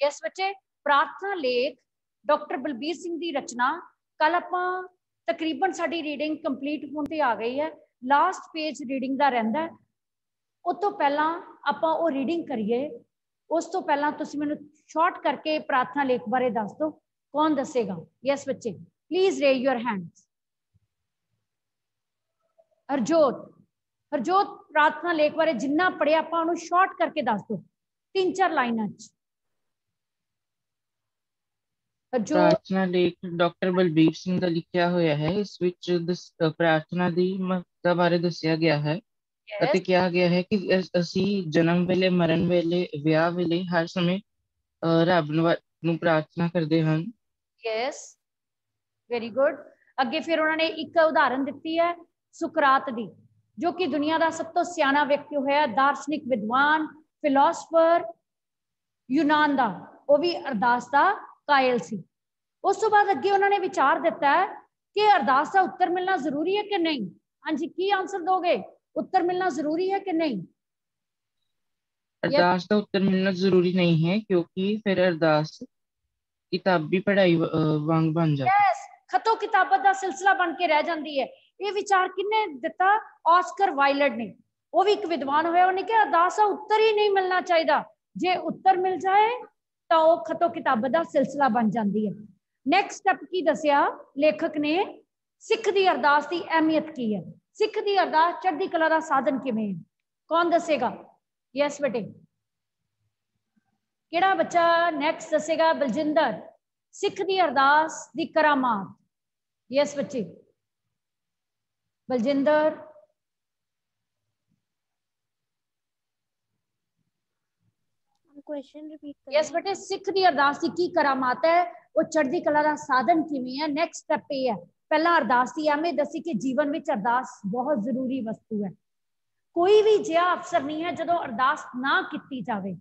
Yes ਬੱਚੇ ਪ੍ਰਾਰਥਨਾ ਲੇਖ ਡਾਕਟਰ ਬਲਬੀਰ ਸਿੰਘ ਦੀ ਰਚਨਾ ਕੱਲ ਆਪਾਂ ਤਕਰੀਬਨ ਸਾਡੀ ਰੀਡਿੰਗ ਕੰਪਲੀਟ ਹੋਣ ਤੇ ਆ ਗਈ ਹੈ ਲਾਸਟ ਪੇਜ ਰੀਡਿੰਗ ਦਾ ਰਹਿੰਦਾ ਹੈ ਉਸ ਤੋਂ ਪਹਿਲਾਂ ਆਪਾਂ ਉਹ ਰੀਡਿੰਗ ਕਰੀਏ ਉਸ ਤੋਂ ਪਹਿਲਾਂ ਤੁਸੀਂ ਮੈਨੂੰ ਸ਼ਾਰਟ ਕਰਕੇ ਪ੍ਰਾਰਥਨਾ ਲੇਖ ਬਾਰੇ ਦੱਸ ਦਿਓ ਕੌਣ ਦੱਸੇਗਾ ਯੈਸ ਬੱਚੇ please raise your hands Harjot Harjot ਪ੍ਰਾਰਥਨਾ ਲੇਖ ਬਾਰੇ ਜਿੰਨਾ ਪੜਿਆ ਆਪਾਂ ਉਹਨੂੰ ਸ਼ਾਰਟ ਕਰਕੇ ਦੱਸ ਦਿਓ ਤਿੰਨ ਚਾਰ ਲਾਈਨਾਂ ਚ ਹਰਜੋਤ ਪ੍ਰਾਰਥਨਾ ਲੇਖ ਡਾਕਟਰ ਬਲਬੀਰ ਸਿੰਘ ਦਾ ਲਿਖਿਆ ਹੋਇਆ ਹੈ ਇਸ ਵਿੱਚ ਦਸ- ਅ, ਪ੍ਰਾਰਥਨਾ ਦੀ ਮਹੱਤਤਾ ਬਾਰੇ ਦੱਸਿਆ ਗਿਆ ਹੈ ਅਤੇ ਕਿਹਾ ਗਿਆ ਹੈ ਕਿ ਅਸ- ਅਸੀਂ ਜਨਮ ਵੇਲੇ ਮਰਨ ਵੇਲੇ ਵਿਆਹ ਵੇਲੇ ਹਰ ਸਮੇਂ ਅ, ਰੱਬ ਨੂੰ ਨੂੰ ਪ੍ਰਾਰਥਨਾ ਕਰਦੇ ਹਨ ਯੈਸ ਵੈਰੀ ਗੁੱਡ ਅੱਗੇ ਫਿਰ ਉਹਨਾਂ ਨੇ ਇੱਕ ਉਦਾਹਰਨ ਦਿੱਤੀ ਹੈ ਸੁਕਰਾਤ ਦੀ ਜੋ ਕਿ ਦੁਨੀਆ ਦਾ ਸਭ ਤੋਂ ਸਿਆਣਾ ਵਿਅਕਤੀ ਹੋਇਆ ਦਾਰਸ਼ਨਿਕ ਵਿਦਵਾਨ ਫਿਲਾਸਫਰ ਯੂਨਾਨ ਦਾ ਉਹ ਵੀ ਅਰਦਾਸ ਦਾ ਕਾਇਲ ਸੀ ਉਸ ਤੋਂ ਬਾਅਦ ਅੱਗੇ ਉਹਨਾਂ ਨੇ ਵਿਚਾਰ ਦਿੱਤਾ ਹੈ ਕਿ ਅਰਦਾਸ ਦਾ ਉੱਤਰ ਮਿਲਣਾ ਜ਼ਰੂਰੀ ਹੈ ਕਿ ਨਹੀਂ ਹਾਂਜੀ ਕੀ ਆਨਸਰ ਦੋਗੇ ਉੱਤਰ ਮਿਲਣਾ ਜ਼ਰੂਰੀ ਹੈ ਕਿ ਨਹੀਂ ਅਰਦਾਸ ਦਾ ਉੱਤਰ ਮਿਲਣਾ ਜ਼ਰੂਰੀ ਨਹੀਂ ਹੈ ਕਿਉਂਕਿ ਫਿਰ ਅਰਦਾਸ ਕਿਤਾਬੀ ਪੜ੍ਹਾਈ ਵ- ਅ, ਵਾਂਗ ਬਣ ਜਾਂਦੀ ਯੈਸ ਖਤੋ ਕਿਤਾਬਤ ਦਾ ਸਿਲਸਿਲਾ ਬਣ ਕੇ ਰਹਿ ਜਾਂਦੀ ਹੈ ਇਹ ਵਿਚਾਰ ਕਿੰਨੇ ਦਿੱਤਾ ਆਸਕਰ ਵਾਇਲਡ ਨੇ ਉਹ ਵੀ ਇੱਕ ਵਿਦਵਾਨ ਹੋਇਆ ਉਹਨੇ ਕਿਹਾ ਅਰਦਾਸ ਦਾ ਉੱਤਰ ਹੀ ਨਹੀਂ ਮਿਲਣਾ ਚਾਹੀਦਾ ਜੇ ਉੱਤਰ ਮਿਲ ਜਾਏ ਤਾਂ ਉਹ ਖਤੋ ਕਿਤਾਬਤ ਦਾ ਸਿਲਸਿਲਾ ਬਣ ਜਾਂਦੀ ਹੈ ਨੈਕਸਟ ਸਟੈਪ ਕੀ ਦੱਸਿਆ ਲੇਖਕ ਨੇ ਸਿੱਖ ਦੀ ਅਰਦਾਸ ਦੀ ਅਹਿਮੀਅਤ ਕੀ ਹੈ ਸਿੱਖ ਦੀ ਅਰਦਾਸ ਚੜ੍ਹਦੀ ਕਲਾ ਦਾ ਸਾਧਨ ਕਿਵੇਂ ਹੈ ਕੌਣ ਦੱਸੇਗਾ ਯੈਸ ਬੇਟੇ ਕਿਹੜਾ ਬੱਚਾ ਨੈਕਸਟ ਦੱਸੇਗਾ ਬਲਜਿੰਦਰ ਸਿੱਖ ਦੀ ਅਰਦਾਸ ਦੀ ਕਰਾਮਾਤ ਯੈਸ ਬੱਚੇ ਬਲਜਿੰਦਰ क्वेश्चन रिपीट ਯੈਸ ਬੇਟੇ ਸਿੱਖ ਦੀ ਅਰਦਾਸ ਦੀ ਕੀ ਕਰਾਮਾਤ ਹੈ ਉਹ ਚੜ੍ਹਦੀ ਕਲਾ ਦਾ ਸਾਧਨ ਕਿਵੇਂ ਹੈ ਨੈਕਸਟ ਸਟੈਪ ਇਹ ਹੈ ਪਹਿਲਾਂ ਅਰਦਾਸ ਦੀ ਅਹਿਮੀਅਤ ਦੱਸੀ ਕਿ ਜੀਵਨ ਵਿੱਚ ਅਰਦਾਸ ਬਹੁਤ ਜ਼ਰੂਰੀ ਵਸਤੂ ਹੈ ਕੋਈ ਵੀ ਜਿਹਾ ਅਫਸਰ ਨਹੀਂ ਹੈ ਜਦੋਂ ਅਰਦਾਸ ਨਾ ਕੀਤੀ ਜਾਵੇ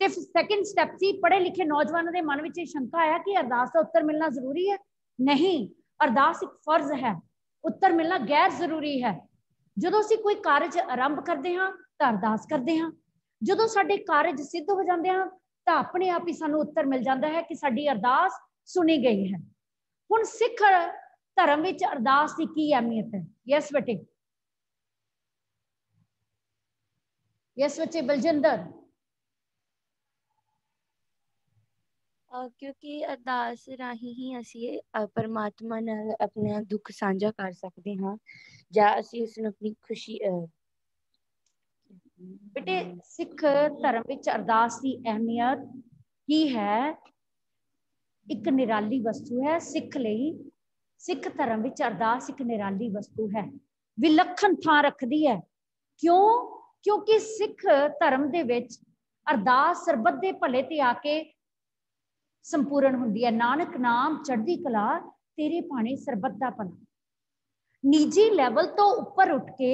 ਤੇ ਸੈਕਿੰਡ ਸਟੈਪ ਸੀ ਪੜ੍ਹੇ ਲਿਖੇ ਨੌਜਵਾਨਾਂ ਦੇ ਮਨ ਵਿੱਚ ਇਹ ਸ਼ੰਕਾ ਆਇਆ ਕਿ ਅਰਦਾਸ ਦਾ ਉੱਤਰ ਮਿਲਣਾ ਜ਼ਰੂਰੀ ਹੈ ਨਹੀਂ ਅਰਦਾਸ ਇੱਕ ਫਰਜ਼ ਹੈ ਉੱਤਰ ਮਿਲਣਾ ਗੈਰ ਜ਼ਰੂਰੀ ਹੈ ਜਦੋਂ ਅਸੀਂ ਕੋਈ ਕਾਰਜ ਆਰੰਭ ਕਰਦੇ ਹਾਂ ਤਾਂ ਅਰਦਾਸ ਕਰਦੇ ਹਾਂ ਜਦੋਂ ਸਾਡੇ ਕਾਰਜ ਸਿੱਧ ਹੋ ਜਾਂਦੇ ਹਨ ਤਾਂ ਆਪਣੇ ਆਪ ਹੀ ਸਾਨੂੰ ਉੱਤਰ ਮਿਲ ਜਾਂਦਾ ਹੈ ਕਿ ਸਾਡੀ ਅਰਦਾਸ ਸੁਣੀ ਗਈ ਹੈ ਹੁਣ ਸਿੱਖ ਧਰਮ ਵਿੱਚ ਅਰਦਾਸ ਦੀ ਕੀ ਅਹਿਮੀਅਤ ਹੈ ਯੈਸ ਬੇਟੇ ਯੈਸ ਬੱਚੇ ਬਲਜਿੰਦਰ ਅਹ ਕਿਉਂਕਿ ਅਰਦਾਸ ਰਾਹੀਂ ਹੀ ਅਸੀਂ ਅਹ ਪਰਮਾਤਮਾ ਨਾਲ ਆਪਣਾ ਦੁੱਖ ਸਾਂਝਾ ਕਰ ਸਕਦੇ ਹਾਂ ਜਾਂ ਅਸੀਂ ਉਸ ਨੂੰ ਆਪਣੀ ਖੁਸ਼ੀ ਅਹ, ਬੇਟੇ ਸਿੱਖ ਧਰਮ ਵਿੱਚ ਅਰਦਾਸ ਦੀ ਅਹਿਮੀਅਤ ਕੀ ਹੈ ਇੱਕ ਨਿਰਾਲੀ ਵਸਤੂ ਹੈ ਸਿੱਖ ਲਈ ਸਿੱਖ ਧਰਮ ਵਿੱਚ ਅਰਦਾਸ ਇੱਕ ਨਿਰਾਲੀ ਵਸਤੂ ਹੈ ਵਿਲੱਖਣ ਥਾਂ ਰੱਖਦੀ ਹੈ ਕਿਉਂ ਕਿਉਂਕਿ ਸਿੱਖ ਧਰਮ ਦੇ ਵਿੱਚ ਅਰਦਾਸ ਸਰਬੱਤ ਦੇ ਭਲੇ ਤੇ ਆ ਕੇ ਸੰਪੂਰਨ ਹੁੰਦੀ ਹੈ ਨਾਨਕ ਨਾਮ ਚੜ੍ਹਦੀ ਕਲਾ ਤੇਰੇ ਭਾਣੇ ਸਰਬੱਤ ਦਾ ਭਲਾ ਨਿੱਜੀ ਲੈਵਲ ਤੋਂ ਉੱਪਰ ਉੱਠ ਕੇ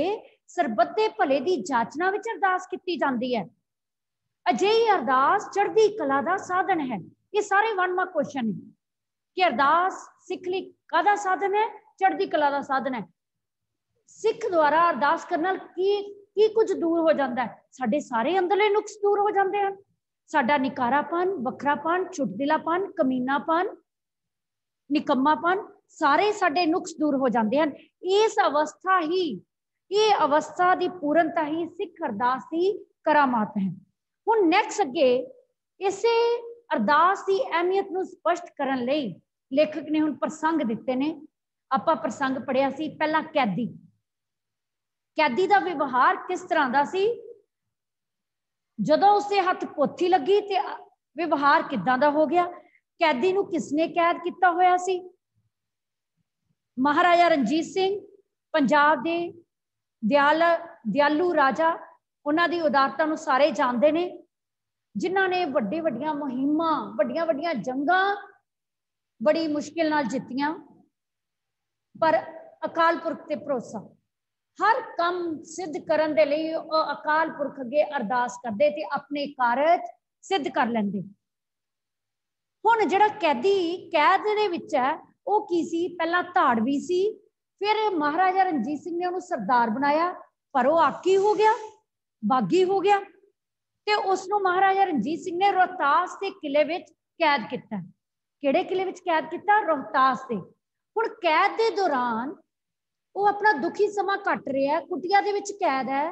ਸਰਬੱਤ ਦੇ ਭਲੇ ਦੀ ਜਾਚਨਾ ਵਿੱਚ ਅਰਦਾਸ ਕੀਤੀ ਜਾਂਦੀ ਹੈ ਅਜਿਹੀ ਅਰਦਾਸ ਚੜ੍ਹਦੀ ਕਲਾ ਦਾ ਸਾਧਨ ਹੈ ਇਹ ਸਾਰੇ ਵਨ ਮਾਰਕ ਕੁਐਸਚਨ ਹੈ ਕਿ ਅਰਦਾਸ ਸਿੱਖ ਲਈ ਕਾਹਦਾ ਸਾਧਨ ਹੈ ਚੜ੍ਹਦੀ ਕਲਾ ਦਾ ਸਾਧਨ ਹੈ ਸਿੱਖ ਦੁਆਰਾ ਅਰਦਾਸ ਕਰਨ ਨਾਲ ਕੀ ਕੀ ਕੁਝ ਦੂਰ ਹੋ ਜਾਂਦਾ ਹੈ ਸਾਡੇ ਸਾਰੇ ਅੰਦਰਲੇ ਨੁਕਸ ਦੂਰ ਹੋ ਜਾਂਦੇ ਹਨ ਸਾਡਾ ਨਿਕਾਰਾਪਨ ਵੱਖਰਾਪਨ ਚੁਟਦਿਲਾਪਨ ਕਮੀਨਾਪਨ ਨਿਕੰਮਾਪਨ ਸਾਰੇ ਸਾਡੇ ਨੁਕਸ ਦੂਰ ਹੋ ਜਾਂਦੇ ਹਨ ਇਸ ਅਵਸਥਾ ਹੀ ਇਹ ਅਵਸਥਾ ਦੀ ਪੂਰਨਤਾ ਹੀ ਸਿੱਖ ਅਰਦਾਸ ਦੀ ਕਰਾਮਾਤ ਹੈ ਹੁਣ ਨੈਕਸਟ ਅੱਗੇ ਇਸੇ ਅਰਦਾਸ ਦੀ ਅਹਿਮੀਅਤ ਨੂੰ ਸਪਸ਼ਟ ਕਰਨ ਲਈ ਲੇਖਕ ਨੇ ਹੁਣ ਪ੍ਰਸੰਗ ਦਿੱਤੇ ਨੇ ਆਪਾਂ ਪ੍ਰਸੰਗ ਪੜਿਆ ਸੀ ਪਹਿਲਾ ਕੈਦੀ ਕੈਦੀ ਦਾ ਵਿਵਹਾਰ ਕਿਸ ਤਰ੍ਹਾਂ ਦਾ ਸੀ ਜਦੋਂ ਉਸੇ ਹੱਥ ਪੋਥੀ ਲੱਗੀ ਤੇ ਵਿਵਹਾਰ ਕਿੱਦਾਂ ਦਾ ਹੋ ਗਿਆ ਕੈਦੀ ਨੂੰ ਕਿਸਨੇ ਕੈਦ ਕੀਤਾ ਹੋਇਆ ਸੀ ਮਹਾਰਾਜਾ ਰਣਜੀਤ ਸਿੰਘ ਪੰਜਾਬ ਦੇ ਦਿਆਲ ਦਿਆਲੂ ਰਾਜਾ ਉਹਨਾਂ ਦੀ ਉਦਾਰਤਾ ਨੂੰ ਸਾਰੇ ਜਾਣਦੇ ਨੇ ਜਿਨ੍ਹਾਂ ਨੇ ਵੱਡੇ ਵੱਡੀਆਂ ਮੁਹਿੰਮਾਂ ਵੱਡੀਆਂ ਵੱਡੀਆਂ ਜੰਗਾਂ ਬੜੀ ਮੁਸ਼ਕਿਲ ਨਾਲ ਜਿੱਤੀਆਂ ਪਰ ਅਕਾਲ ਪੁਰਖ ਤੇ ਭਰੋਸਾ ਹਰ ਕੰਮ ਸਿੱਧ ਕਰਨ ਦੇ ਲਈ ਉਹ ਅਕਾਲ ਪੁਰਖ ਅੱਗੇ ਅਰਦਾਸ ਕਰਦੇ ਤੇ ਆਪਣੇ ਕਾਰਜ ਸਿੱਧ ਕਰ ਲੈਂਦੇ ਹੁਣ ਜਿਹੜਾ ਕੈਦੀ ਕੈਦ ਦੇ ਵਿੱਚ ਹੈ ਉਹ ਕੀ ਸੀ ਪਹਿਲਾਂ ਧਾੜਵੀ ਸੀ ਫਿਰ ਮਹਾਰਾਜਾ ਰਣਜੀਤ ਸਿੰਘ ਨੇ ਉਹਨੂੰ ਸਰਦਾਰ ਬਣਾਇਆ ਪਰ ਉਹ ਆਕੀ ਹੋ ਗਿਆ ਬਾਗੀ ਹੋ ਗਿਆ ਤੇ ਉਸ ਨੂੰ ਮਹਾਰਾਜਾ ਰਣਜੀਤ ਸਿੰਘ ਨੇ ਰੋਹਤਾਸ ਦੇ ਕਿਲੇ ਵਿੱਚ ਕੈਦ ਕੀਤਾ ਕਿਹੜੇ ਕਿਲੇ ਵਿੱਚ ਕੈਦ ਕੀਤਾ ਰੋਹਤਾਸ ਦੇ ਹੁਣ ਕੈਦ ਦੇ ਦੌਰਾਨ ਉਹ ਆਪਣਾ ਦੁਖੀ ਸਮਾਂ ਕੱਟ ਰਿਹਾ ਕੁਟਿਆ ਦੇ ਵਿੱਚ ਕੈਦ ਹੈ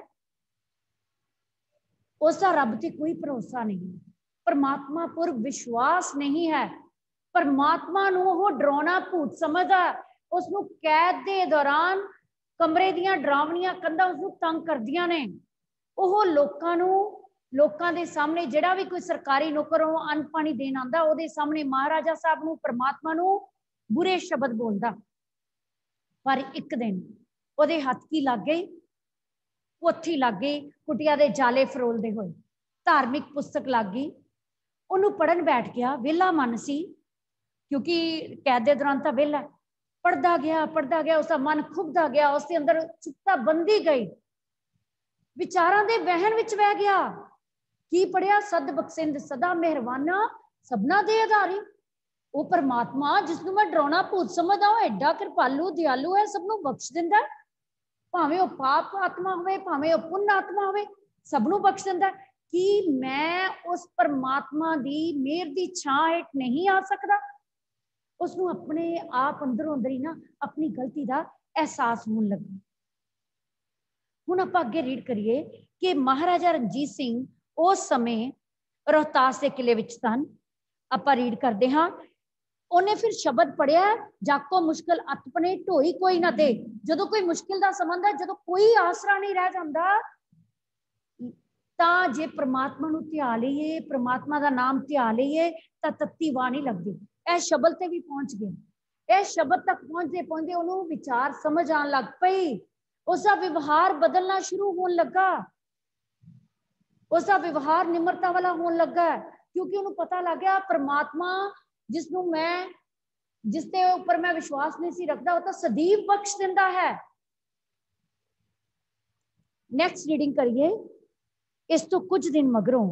ਉਸ ਦਾ ਰੱਬ ਤੇ ਕੋਈ ਭਰੋਸਾ ਨਹੀਂ ਪਰਮਾਤਮਾ ਪਰ ਵਿਸ਼ਵਾਸ ਨਹੀਂ ਹੈ ਪਰਮਾਤਮਾ ਨੂੰ ਉਹ ਡਰਾਉਣਾ ਭੂਤ ਸਮਝਦਾ ਉਸ ਨੂੰ ਕੈਦ ਦੇ ਦੌਰਾਨ ਕਮਰੇ ਦੀਆਂ ਡਰਾਵਣੀਆਂ ਕੰਧਾਂ ਉਸ ਨੂੰ ਤੰਗ ਕਰਦੀਆਂ ਨੇ ਉਹ ਲੋਕਾਂ ਨੂੰ ਲੋਕਾਂ ਦੇ ਸਾਹਮਣੇ ਜਿਹੜਾ ਵੀ ਕੋਈ ਸਰਕਾਰੀ ਨੌਕਰ ਉਹ ਅੰਨ ਪਾਣੀ ਦੇਣ ਆਂਦਾ ਉਹਦੇ ਸਾਹਮਣੇ ਮਹਾਰਾਜਾ ਸਾਹਿਬ ਨੂੰ ਪਰਮਾਤਮਾ ਨੂੰ ਬੁਰੇ ਸ਼ਬਦ ਬੋਲਦਾ ਪਰ ਇੱਕ ਦਿਨ ਉਹਦੇ ਹੱਥ ਕੀ ਲੱਗ ਗਈ ਪੋਥੀ ਲੱਗ ਗਈ ਕੁਟਿਆ ਦੇ ਜਾਲੇ ਫਰੋਲਦੇ ਹੋਏ ਧਾਰਮਿਕ ਪੁਸਤਕ ਲੱਗ ਗਈ ਉਹਨੂੰ ਪੜਨ ਬੈਠ ਗਿਆ ਵਿਹਲਾ ਮਨ ਸੀ ਕਿਉਂਕਿ ਕੈਦ ਦੇ ਦੌਰਾਨ ਤਾਂ ਵਿਹਲਾ ਪੜਦਾ ਗਿਆ ਪੜਦਾ ਗਿਆ ਉਸ ਦਾ ਮਨ ਖੁੱਬਦਾ ਗਿਆ ਉਸ ਦੇ ਅੰਦਰ ਚੁੱਪਤਾ ਬੰਦੀ ਗਈ ਵਿਚਾਰਾਂ ਦੇ ਵਹਿਣ ਵਿੱਚ ਵਹਿ ਗਿਆ ਕੀ ਪੜਿਆ ਸਦ ਬਖਸ਼ਿੰਦ ਸਦਾ ਮਿਹਰਬਾਨਾ ਸਭਨਾ ਦੇ ਆਧਾਰੀ ਉਹ ਪਰਮਾਤਮਾ ਜਿਸ ਨੂੰ ਮੈਂ ਡਰਾਉਣਾ ਭੂਤ ਸਮਝਦਾ ਉਹ ਐਡਾ ਕਿਰਪਾਲੂ ਦਿਆਲੂ ਹੈ ਸਭ ਨੂੰ ਬਖਸ਼ ਦਿੰਦਾ ਭਾਵੇਂ ਉਹ ਪਾਪ ਆਤਮਾ ਹੋਵੇ ਭਾਵੇਂ ਉਹ ਪੁੰਨ ਆਤਮਾ ਹੋਵੇ ਸਭ ਨੂੰ ਬਖਸ਼ ਦਿੰਦਾ ਕਿ ਮੈਂ ਉਸ ਪਰਮਾਤਮਾ ਦੀ ਮਿਹਰ ਦੀ ਛਾਂ ਹੇਠ ਨਹੀਂ ਆ ਸਕਦਾ ਉਸ ਨੂੰ ਆਪਣੇ ਆਪ ਅੰਦਰੋਂ ਅੰਦਰ ਹੀ ਨਾ ਆਪਣੀ ਗਲਤੀ ਦਾ ਅਹਿਸਾਸ ਹੋਣ ਲੱਗਾ ਹੁਣ ਆਪਾਂ ਅੱਗੇ ਰੀਡ ਕਰੀਏ ਕਿ ਮਹਾਰਾਜਾ ਰਣਜੀਤ ਸਿੰਘ ਉਸ ਸਮੇਂ ਰੋਹਤਾਸ ਦੇ ਕਿਲੇ ਵਿੱਚ ਸਨ ਆਪਾਂ ਰੀਡ ਕਰਦੇ ਹਾਂ ਉਹਨੇ ਫਿਰ ਸ਼ਬਦ ਪੜਿਆ ਜਾਕੋ ਮੁਸ਼ਕਲ ਅਤਪਨੇ ਢੋਈ ਕੋਈ ਨਾ ਦੇ ਜਦੋਂ ਕੋਈ ਮੁਸ਼ਕਿਲ ਦਾ ਸੰਬੰਧ ਹੈ ਜਦੋਂ ਕੋਈ ਆਸਰਾ ਨਹੀਂ ਰਹਿ ਜਾਂਦਾ ਤਾਂ ਜੇ ਪ੍ਰਮਾਤਮਾ ਨੂੰ ਧਿਆ ਲਈਏ ਪ੍ਰਮਾਤਮਾ ਦਾ ਨਾਮ ਧਿਆ ਲਈਏ ਤਾਂ ਤੱਤੀ ਬਾਣੀ ਲੱਗਦੀ ਇਹ ਸ਼ਬਦ ਤੇ ਵੀ ਪਹੁੰਚ ਗਏ ਇਹ ਸ਼ਬਦ ਤੱਕ ਪਹੁੰਚਦੇ ਪਹੁੰਚਦੇ ਉਹਨੂੰ ਵਿਚਾਰ ਸਮਝ ਆਣ ਲੱਗ ਪਈ ਉਸ ਦਾ ਵਿਵਹਾਰ ਬਦਲਣਾ ਸ਼ੁਰੂ ਹੋਣ ਲੱਗਾ ਉਸ ਦਾ ਵਿਵਹਾਰ ਨਿਮਰਤਾ ਵਾਲਾ ਹੋਣ ਲੱਗਾ ਕਿਉਂਕਿ ਉਹਨੂੰ ਪਤਾ ਲੱਗ ਗਿਆ ਪ੍ਰਮਾਤਮਾ ਜਿਸ ਨੂੰ ਮੈਂ ਜਿਸ ਤੇ ਉੱਪਰ ਮੈਂ ਵਿਸ਼ਵਾਸ ਨਹੀਂ ਸੀ ਰੱਖਦਾ ਉਹ ਤਾਂ ਸਦੀਵ ਬਖਸ਼ ਦਿੰਦਾ ਹੈ ਨੈਕਸਟ ਰੀਡਿੰਗ ਕਰੀਏ ਇਸ ਤੋਂ ਕੁਝ ਦਿਨ ਮਗਰੋਂ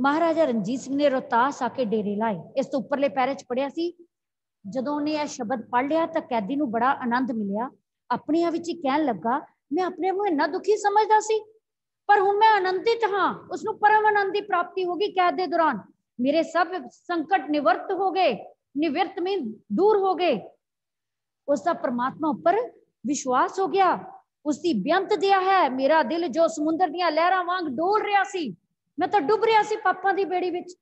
ਮਹਾਰਾਜਾ ਰਣਜੀਤ ਸਿੰਘ ਨੇ ਰੋਤਾਸ ਆ ਕੇ ਡੇਰੇ ਲਾਏ ਇਸ ਤੋਂ ਉੱਪਰਲੇ ਪੈਰੇ 'ਚ ਪੜਿਆ ਸੀ ਜਦੋਂ ਉਹਨੇ ਇਹ ਸ਼ਬਦ ਪੜ ਲਿਆ ਤਾਂ ਕੈਦੀ ਨੂੰ ਬੜਾ ਆਨੰਦ ਮਿਲਿਆ ਆਪਣੇ ਆਪ ਵਿੱਚ ਹੀ ਕਹਿਣ ਲੱਗਾ ਮੈਂ ਆਪਣੇ ਆਪ ਨੂੰ ਇੰਨਾ ਦੁਖੀ ਸਮਝਦਾ ਸੀ ਪਰ ਹੁਣ ਮੈਂ ਆਨੰਦਿਤ ਹਾਂ ਉਸ ਨੂੰ ਪਰਮ ਆਨੰਦ ਦੀ ਪ੍ਰਾਪਤੀ ਹੋ ਗਈ ਕੈਦ ਦੇ ਦੌਰਾਨ ਮੇਰੇ ਸਭ ਸੰਕਟ ਨਿਵਰਤ ਹੋ ਗਏ ਨਿਵਰਤ ਮੇ ਦੂਰ ਹੋ ਗਏ ਉਸ ਦਾ ਪਰਮਾਤਮਾ ਉੱਪਰ ਵਿਸ਼ਵਾਸ ਹੋ ਗਿਆ ਉਸ ਦੀ ਬੇਅੰਤ ਦਿਆ ਹੈ ਮੇਰਾ ਦਿਲ ਜੋ ਸਮੁੰਦਰ ਦੀਆਂ ਲਹਿਰਾਂ ਵਾਂਗ ਡੋਲ ਰਿਹਾ ਸੀ ਮੈਂ ਤਾਂ ਡੁੱਬ ਰਿਹਾ ਸੀ ਪਾਪਾਂ ਦੀ ਬੇੜੀ ਵਿੱਚ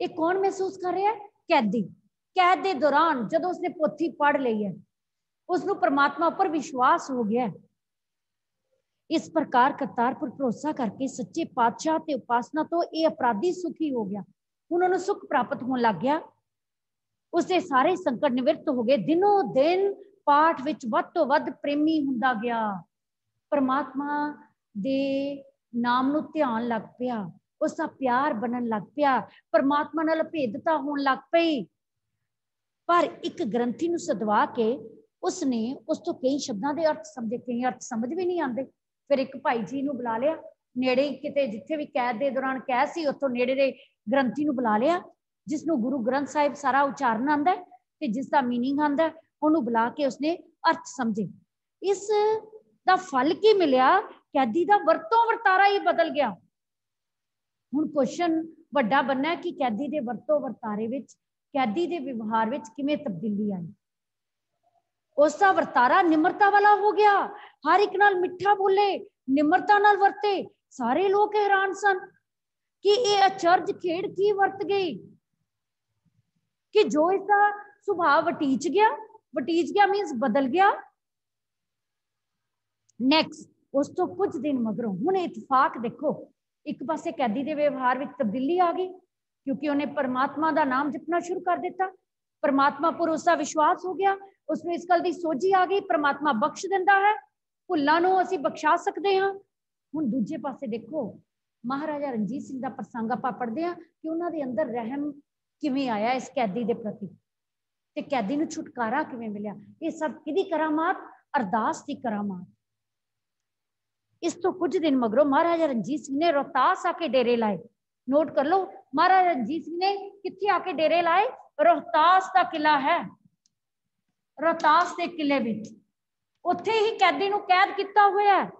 ਇਹ ਕੌਣ ਮਹਿਸੂਸ ਕਰ ਰਿਹਾ ਹੈ ਕੈਦੀ ਕੈਦ ਦੇ ਦੌਰਾਨ ਜਦੋਂ ਉਸਨੇ ਪੋਥੀ ਪੜ ਲਈ ਹੈ ਉਸ ਨੂੰ ਪਰਮਾਤਮਾ ਉੱਪਰ ਵਿਸ਼ਵਾਸ ਹੋ ਗਿਆ ਇਸ ਪ੍ਰਕਾਰ ਕਰਤਾਰਪੁਰ ਭਰੋਸਾ ਕਰਕੇ ਸੱਚੇ ਪਾਤਸ਼ਾਹ ਤੇ ਉਪਾਸਨਾ ਤੋਂ ਇਹ ਅਪਰਾਧੀ ਸੁਖੀ ਹੋ ਗਿਆ ਉਹਨਾਂ ਨੂੰ ਸੁਖ ਪ੍ਰਾਪਤ ਹੋਣ ਲੱਗ ਗਿਆ ਉਸਦੇ ਸਾਰੇ ਸੰਕਟ ਨਿਵਰਤ ਹੋ ਗਏ ਦਿਨੋ ਦਿਨ ਪਾਠ ਵਿੱਚ ਵੱਧ ਤੋਂ ਵੱਧ ਪ੍ਰੇਮੀ ਹੁੰਦਾ ਗਿਆ ਪਰਮਾਤਮਾ ਦੇ ਨਾਮ ਨੂੰ ਧਿਆਨ ਲੱਗ ਪਿਆ ਉਸ ਦਾ ਪਿਆਰ ਬਣਨ ਲੱਗ ਪਿਆ ਪਰਮਾਤਮਾ ਨਾਲ ਭੇਦਤਾ ਹੋਣ ਲੱਗ ਪਈ ਪਰ ਇੱਕ ਗ੍ਰੰਥੀ ਨੂੰ ਸਦਵਾ ਕੇ ਉਸਨੇ ਉਸ ਤੋਂ ਕਈ ਸ਼ਬਦਾਂ ਦੇ ਅਰਥ ਸਮਝੇ ਕਈ ਅਰਥ ਸਮਝ ਵੀ ਨਹੀਂ ਆਉਂਦੇ ਫਿਰ ਇੱਕ ਭਾਈ ਜੀ ਨੂੰ ਬੁਲਾ ਲਿਆ ਨੇੜੇ ਕਿਤੇ ਜਿੱਥੇ ਵੀ ਕੈਦ ਦੇ ਦੌਰਾਨ ਕਹਿ ਸੀ ਉੱਥੋਂ ਨੇੜੇ ਦੇ ਗ੍ਰੰਥੀ ਨੂੰ ਬੁਲਾ ਲਿਆ ਜਿਸ ਨੂੰ ਗੁਰੂ ਗ੍ਰੰਥ ਸਾਹਿਬ ਸਾਰਾ ਉਚਾਰਨ ਆਂਦਾ ਤੇ ਜਿਸ ਦਾ मीनिंग ਆਂਦਾ ਉਹਨੂੰ ਬੁਲਾ ਕੇ ਉਸਨੇ ਅਰਥ ਸਮਝੇ ਇਸ ਦਾ ਫਲ ਕੀ ਮਿਲਿਆ ਕੈਦੀ ਦਾ ਵਰਤੋਂ ਵਰਤਾਰਾ ਹੀ ਬਦਲ ਗਿਆ ਹੁਣ ਕੁਐਸਚਨ ਵੱਡਾ ਬੰਨਾ ਕਿ ਕੈਦੀ ਦੇ ਵਰਤੋਂ ਵਰਤਾਰੇ ਵਿੱਚ ਕੈਦੀ ਦੇ ਵਿਵਹਾਰ ਵਿੱਚ ਕਿਵੇਂ ਤਬਦੀਲੀ ਆਈ ਉਸ ਦਾ ਵਰਤਾਰਾ ਨਿਮਰਤਾ ਵਾਲਾ ਹੋ ਗਿਆ ਹਰ ਇੱਕ ਨਾਲ ਮਿੱਠਾ ਬੋਲੇ ਨਿਮਰਤਾ ਨਾਲ ਵਰਤੇ ਸਾਰੇ ਲੋਕ ਹੈਰਾਨ ਸਨ ਕਿ ਇਹ ਅਚਰਜ ਖੇਡ ਕੀ ਵਰਤ ਗਈ ਕਿ ਜੋ ਇਸ ਦਾ ਸੁਭਾਅ ਵਟੀਚ ਗਿਆ ਵਟੀਚ ਗਿਆ ਮੀਨਸ ਬਦਲ ਗਿਆ ਨੈਕਸਟ ਉਸ ਤੋਂ ਕੁਝ ਦਿਨ ਮਗਰੋਂ ਹੁਣ ਇਤਫਾਕ ਦੇਖੋ ਇੱਕ ਪਾਸੇ ਕੈਦੀ ਦੇ ਵਿਵਹਾਰ ਵਿੱਚ ਤਬਦੀਲੀ ਆ ਗਈ ਕਿਉਂਕਿ ਉਹਨੇ ਪਰਮਾਤਮਾ ਦਾ ਨਾਮ ਜਪਣਾ ਸ਼ੁਰੂ ਕਰ ਦਿੱਤਾ ਪਰਮਾਤਮਾ ਪਰ ਉਸ ਦਾ ਵਿਸ਼ਵਾਸ ਹੋ ਗਿਆ ਉਸ ਨੂੰ ਇਸ ਗੱਲ ਦੀ ਸੋਝੀ ਆ ਗਈ ਪਰਮਾਤਮਾ ਬਖਸ਼ ਦਿੰਦਾ ਹੈ ਭੁੱਲਾਂ ਨੂੰ ਅਸੀਂ ਬਖਸ਼ਾ ਸਕਦੇ ਹਾਂ ਹੁਣ ਦੂਜੇ ਪਾਸੇ ਦੇਖੋ ਮਹਾਰਾਜਾ ਰਣਜੀਤ ਸਿੰਘ ਦਾ ਪ੍ਰਸੰਗ ਆਪਾਂ ਪੜ੍ਹਦੇ ਹਾਂ ਕਿ ਉਹਨਾਂ ਦੇ ਅੰਦਰ ਰਹਿਮ ਕਿਵੇਂ ਆਇਆ ਇਸ ਕੈਦੀ ਦੇ ਪ੍ਰਤੀ ਤੇ ਕੈਦੀ ਨੂੰ ਛੁਟਕਾਰਾ ਕਿਵੇਂ ਮਿਲਿਆ ਇਹ ਸਭ ਕਿਹਦੀ ਕਰਾਮਾਤ ਅਰਦਾਸ ਦੀ ਕਰਾਮਾਤ ਇਸ ਤੋਂ ਕੁਝ ਦਿਨ ਮਗਰੋਂ ਮਹਾਰਾਜਾ ਰਣਜੀਤ ਸਿੰਘ ਨੇ ਰੋਹਤਾਸ ਆ ਕੇ ਡੇਰੇ ਲਾਏ ਨੋਟ ਕਰ ਲਓ ਮਹਾਰਾਜਾ ਰਣਜੀਤ ਸਿੰਘ ਨੇ ਕਿੱਥੇ ਆ ਕੇ ਡੇਰੇ ਲਾਏ ਰੋਹਤਾਸ ਦਾ ਕਿਲਾ ਹੈ ਰੋਹਤਾਸ ਦੇ ਕਿਲੇ ਵਿੱਚ ਉੱਥੇ ਹੀ ਕੈਦੀ ਨੂੰ ਕੈਦ ਕੀਤਾ ਹੋਇਆ ਹੈ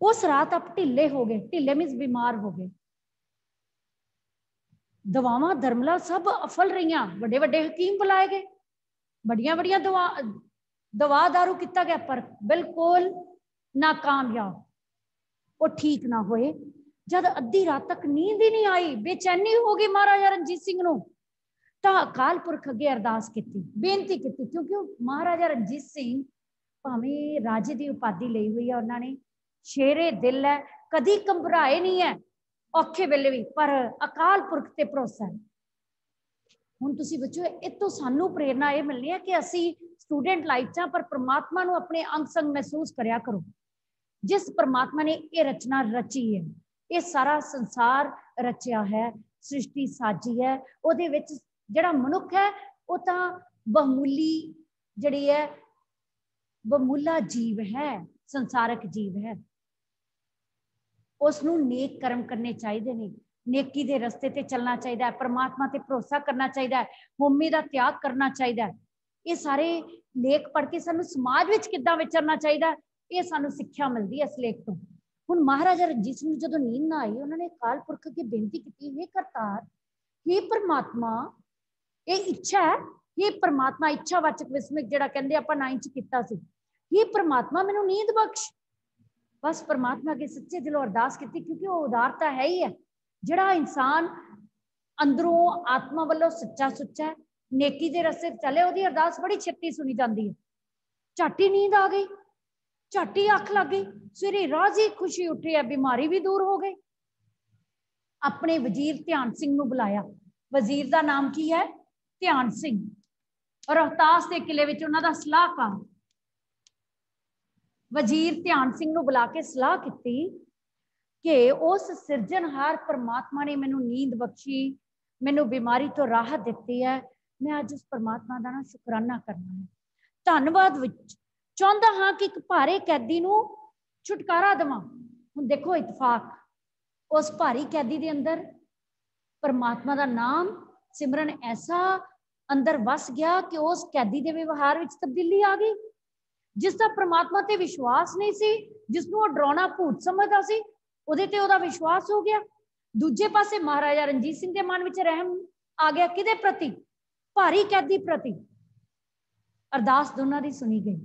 ਉਸ ਰਾਤ ਆਪ ਢਿੱਲੇ ਹੋ ਗਏ ਢਿੱਲੇ ਮੀਨਸ ਬਿਮਾਰ ਹੋ ਗਏ ਦਵਾਵਾਂ ਧਰਮਲਾ ਸਭ ਅਫਲ ਰਹੀਆਂ ਵੱਡੇ ਵੱਡੇ ਹਕੀਮ ਬੁਲਾਏ ਗਏ ਬੜੀਆਂ ਬੜੀਆਂ ਦਵਾ ਦਵਾ ਦਾਰੂ ਕੀਤਾ ਗਿਆ ਪਰ ਬਿਲਕੁਲ ਨਾਕਾਮਯਾਬ ਉਹ ਠੀਕ ਨਾ ਹੋਏ ਜਦ ਅੱਧੀ ਰਾਤ ਤੱਕ ਨੀਂਦ ਹੀ ਨਹੀਂ ਆਈ ਬੇਚੈਨੀ ਹੋ ਗਈ ਮਹਾਰਾਜਾ ਰਣਜੀਤ ਸਿੰਘ ਨੂੰ ਤਾਂ ਅਕਾਲ ਪੁਰਖ ਅੱਗੇ ਅਰਦਾਸ ਕੀਤੀ ਬੇਨਤੀ ਕੀਤੀ ਕਿਉਂਕਿ ਮਹਾਰਾਜਾ ਰਣਜੀਤ ਸਿੰਘ ਭਾਵੇਂ ਰਾਜੇ ਦੀ ਉਪਾਧੀ ਲਈ ਹੋਈ ਹੈ ਉਹਨਾਂ ਨੇ ਸ਼ੇਰੇ ਦਿਲ ਹੈ ਕਦੀ ਕੰਬਰਾਏ ਨਹੀਂ ਹੈ ਔਖੇ ਵੇਲੇ ਵੀ ਪਰ ਅਕਾਲ ਪੁਰਖ ਤੇ ਭਰੋਸਾ ਹੈ ਹੁਣ ਤੁਸੀਂ ਬੱਚੋ ਇਹ ਤੋਂ ਸਾਨੂੰ ਪ੍ਰੇਰਣਾ ਇਹ ਮਿਲਣੀ ਹੈ ਕਿ ਅਸੀਂ ਸਟੂਡੈਂਟ ਲਾਈਫ 'ਚ ਪਰ ਪ੍ਰਮਾਤਮਾ ਨੂੰ ਆਪਣੇ ਅੰਗ ਸੰਗ ਮਹਿਸੂਸ ਕਰਿਆ ਕਰੋ ਜਿਸ ਪ੍ਰਮਾਤਮਾ ਨੇ ਇਹ ਰਚਨਾ ਰਚੀ ਹੈ ਇਹ ਸਾਰਾ ਸੰਸਾਰ ਰਚਿਆ ਹੈ ਸ੍ਰਿਸ਼ਟੀ ਸਾਜੀ ਹੈ ਉਹਦੇ ਵਿੱਚ ਜਿਹੜਾ ਮਨੁੱਖ ਹੈ ਉਹ ਤਾਂ ਬਹੁਮੁੱਲੀ ਜਿਹੜੀ ਹੈ ਬਹੁਮੁੱਲਾ ਜੀਵ ਹੈ ਸੰਸਾਰਕ ਜੀਵ ਹੈ ਉਸ ਨੂੰ ਨੇਕ ਕਰਮ ਕਰਨੇ ਚਾਹੀਦੇ ਨੇ ਨੇਕੀ ਦੇ ਰਸਤੇ ਤੇ ਚੱਲਣਾ ਚਾਹੀਦਾ ਹੈ ਪ੍ਰਮਾਤਮਾ ਤੇ ਭਰੋਸਾ ਕਰਨਾ ਚਾਹੀਦਾ ਹੈ ਹੋਮੀ ਦਾ ਤਿਆਗ ਕਰਨਾ ਚਾਹੀਦਾ ਹੈ ਇਹ ਸਾਰੇ ਲੇਖ ਪੜ੍ਹ ਕੇ ਸਾਨੂੰ ਸਮਾਜ ਵਿੱਚ ਕਿੱਦਾਂ ਵਿਚਰਨਾ ਚਾਹੀਦਾ ਇਹ ਸਾਨੂੰ ਸਿੱਖਿਆ ਮਿਲਦੀ ਹੈ ਇਸ ਲੇਖ ਤੋਂ ਹੁਣ ਮਹਾਰਾਜਾ ਰਣਜੀਤ ਸਿੰਘ ਨੂੰ ਜਦੋਂ ਨੀਂਦ ਨਾ ਆਈ ਉਹਨਾਂ ਨੇ ਕਾਲ ਪੁਰਖ ਅੱਗੇ ਬੇਨਤੀ ਕੀਤੀ ਹੈ ਕਰਤਾਰ हे ਪ੍ਰਮਾਤਮਾ ਇਹ ਇੱਛਾ ਹੈ ਇਹ ਪ੍ਰਮਾਤਮਾ ਇੱਛਾ ਵਾਚਕ ਵਿਸਮਿਕ ਜਿਹੜਾ ਕਹਿੰਦੇ ਆਪਾਂ 9 ਚ ਕੀਤਾ ਸੀ हे ਪ੍ਰਮਾਤਮਾ ਮੈਨੂੰ ਨੀਂਦ ਬਖਸ਼ ਬਸ ਪ੍ਰਮਾਤਮਾ ਅਗੇ ਸੱਚੇ ਦਿਲੋਂ ਅਰਦਾਸ ਕੀਤੀ ਕਿਉਂਕਿ ਉਹ ਉਦਾਰਤਾ ਹੈ ਹੀ ਹੈ ਜਿਹੜਾ ਇਨਸਾਨ ਅੰਦਰੋਂ ਆਤਮਾ ਵੱਲੋਂ ਸੱਚਾ ਸੁੱਚਾ ਹੈ ਨੇਕੀ ਦੇ ਰਸਤੇ ਚੱਲੇ ਉਹਦੀ ਅਰਦਾਸ ਬੜੀ ਛੇਤੀ ਸੁਣੀ ਜਾਂਦੀ ਹੈ ਝਾਟੀ ਨੀਂਦ ਆ ਗਈ ਝਾਟੀ ਅੱਖ ਲੱਗ ਗਈ ਸਵੇਰੇ ਰਾਜ਼ੀ ਖੁਸ਼ੀ ਉੱਠੀ ਹੈ ਬਿਮਾਰੀ ਵੀ ਦੂਰ ਹੋ ਗਈ ਆਪਣੇ ਵਜ਼ੀਰ ਧਿਆਨ ਸਿੰਘ ਨੂੰ ਬੁਲਾਇਆ ਵਜ਼ੀਰ ਦਾ ਨਾਮ ਕੀ ਹੈ ਧਿਆਨ ਸਿੰਘ ਰੋਹਤਾਸ ਦੇ ਕਿਲੇ ਵਿੱਚ ਉਹਨਾਂ ਦਾ ਸਲਾਹਕਾਰ ਵਜ਼ੀਰ ਧਿਆਨ ਸਿੰਘ ਨੂੰ ਬੁਲਾ ਕੇ ਸਲਾਹ ਕੀਤੀ ਕਿ ਉਸ ਸਿਰਜਣਹਾਰ ਪਰਮਾਤਮਾ ਨੇ ਮੈਨੂੰ ਨੀਂਦ ਬਖਸ਼ੀ ਮੈਨੂੰ ਬਿਮਾਰੀ ਤੋਂ ਰਾਹਤ ਦਿੱਤੀ ਹੈ ਮੈਂ ਅੱਜ ਉਸ ਪਰਮਾਤਮਾ ਦਾ ਨਾ ਸ਼ੁਕਰਾਨਾ ਕਰਨਾ ਹੈ ਧੰਨਵਾਦ ਵਿੱਚ ਚਾਹੁੰਦਾ ਹਾਂ ਕਿ ਇੱਕ ਭਾਰੇ ਕੈਦੀ ਨੂੰ ਛੁਟਕਾਰਾ ਦਵਾਂ ਹੁਣ ਦੇਖੋ ਇਤਫਾਕ ਉਸ ਭਾਰੀ ਕੈਦੀ ਦੇ ਅੰਦਰ ਪਰਮਾਤਮਾ ਦਾ ਨਾਮ ਸਿਮਰਨ ਐਸਾ ਅੰਦਰ ਵਸ ਗਿਆ ਕਿ ਉਸ ਕੈਦੀ ਦੇ ਵਿਵਹਾਰ ਵਿੱਚ ਤਬਦੀਲੀ ਆ ਗਈ ਜਿਸ ਦਾ ਪ੍ਰਮਾਤਮਾ ਤੇ ਵਿਸ਼ਵਾਸ ਨਹੀਂ ਸੀ ਜਿਸ ਨੂੰ ਉਹ ਡਰਾਉਣਾ ਭੂਤ ਸਮਝਦਾ ਸੀ ਉਹਦੇ ਤੇ ਉਹਦਾ ਵਿਸ਼ਵਾਸ ਹੋ ਗਿਆ ਦੂਜੇ ਪਾਸੇ ਮਹਾਰਾਜਾ ਰਣਜੀਤ ਸਿੰਘ ਦੇ ਮਨ ਵਿੱਚ ਰਹਿਮ ਆ ਗਿਆ ਕਿਹਦੇ ਪ੍ਰਤੀ ਭਾਰੀ ਕੈਦੀ ਪ੍ਰਤੀ ਅਰਦਾਸ ਦੋਨਾਂ ਦੀ ਸੁਣੀ ਗਈ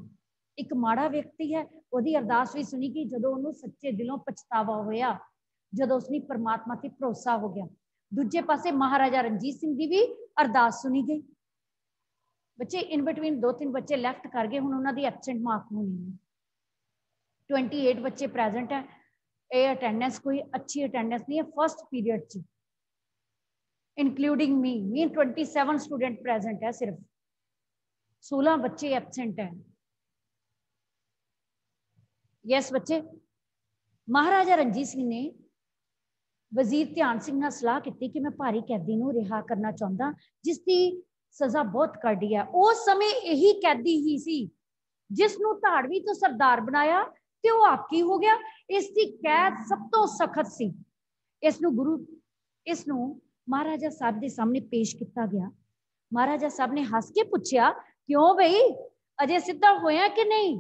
ਇੱਕ ਮਾੜਾ ਵਿਅਕਤੀ ਹੈ ਉਹਦੀ ਅਰਦਾਸ ਵੀ ਸੁਣੀ ਗਈ ਜਦੋਂ ਉਹਨੂੰ ਸੱਚੇ ਦਿਲੋਂ ਪਛਤਾਵਾ ਹੋਇਆ ਜਦੋਂ ਉਸਨੇ ਪਰਮਾਤਮਾ ਤੇ ਭਰੋਸਾ ਹੋ ਗਿਆ ਦੂਜੇ ਪਾਸੇ ਮਹਾਰਾਜਾ ਰਣਜੀਤ ਸਿੰਘ ਦੀ ਵੀ ਅਰਦਾਸ ਸੁਣੀ ਗਈ ਬੱਚੇ ਇਨ ਬਿਟਵੀਨ ਦੋ ਤਿੰਨ ਬੱਚੇ ਲੈਫਟ ਕਰ ਗਏ ਹੁਣ ਉਹਨਾਂ ਦੀ ਐਬਸੈਂਟ ਮਾਰਕ ਹੋਣੀ ਹੈ 28 ਬੱਚੇ ਪ੍ਰੈਜ਼ੈਂਟ ਹੈ ਇਹ ਅਟੈਂਡੈਂਸ ਕੋਈ ਅੱਛੀ ਅਟੈਂਡੈਂਸ ਨਹੀਂ ਹੈ ਫਰਸਟ ਪੀਰੀਅਡ ਚ including me me 27 student present ਹੈ ਸਿਰਫ 16 ਬੱਚੇ ਐਬਸੈਂਟ ਹੈ ਯੈਸ ਬੱਚੇ ਮਹਾਰਾਜਾ ਰਣਜੀਤ ਸਿੰਘ ਨੇ ਵਜ਼ੀਰ ਧਿਆਨ ਸਿੰਘ ਨਾਲ ਸਲਾਹ ਕੀਤੀ ਕਿ ਮੈਂ ਭਾਰੀ ਕੈਦੀ ਨੂੰ ਰਿਹਾ ਕਰਨਾ ਚਾਹੁੰਦਾ ਜਿਸ ਦੀ ਸਜ਼ਾ ਬਹੁਤ ਕੱਢੀ ਹੈ ਉਸ ਸਮੇਂ ਇਹੀ ਕੈਦੀ ਹੀ ਸੀ ਜਿਸ ਨੂੰ ਧਾੜਵੀ ਤੋਂ ਸਰਦਾਰ ਬਣਾਇਆ ਤੇ ਉਹ ਆਕੀ ਹੋ ਗਿਆ ਇਸ ਦੀ ਕੈਦ ਸਭ ਤੋਂ ਸਖਤ ਸੀ ਇਸ ਨੂੰ ਗੁਰੂ ਇਸ ਨੂੰ ਮਹਾਰਾਜਾ ਸਾਹਿਬ ਦੇ ਸਾਹਮਣੇ ਪੇਸ਼ ਕੀਤਾ ਗਿਆ ਮਹਾਰਾਜਾ ਸਾਹਿਬ ਨੇ ਹੱਸ ਕੇ ਪੁੱਛਿਆ ਕਿਉਂ ਬਈ ਅਜੇ ਸਿੱਧਾ ਹੋਇਆ ਕਿ ਨਹੀਂ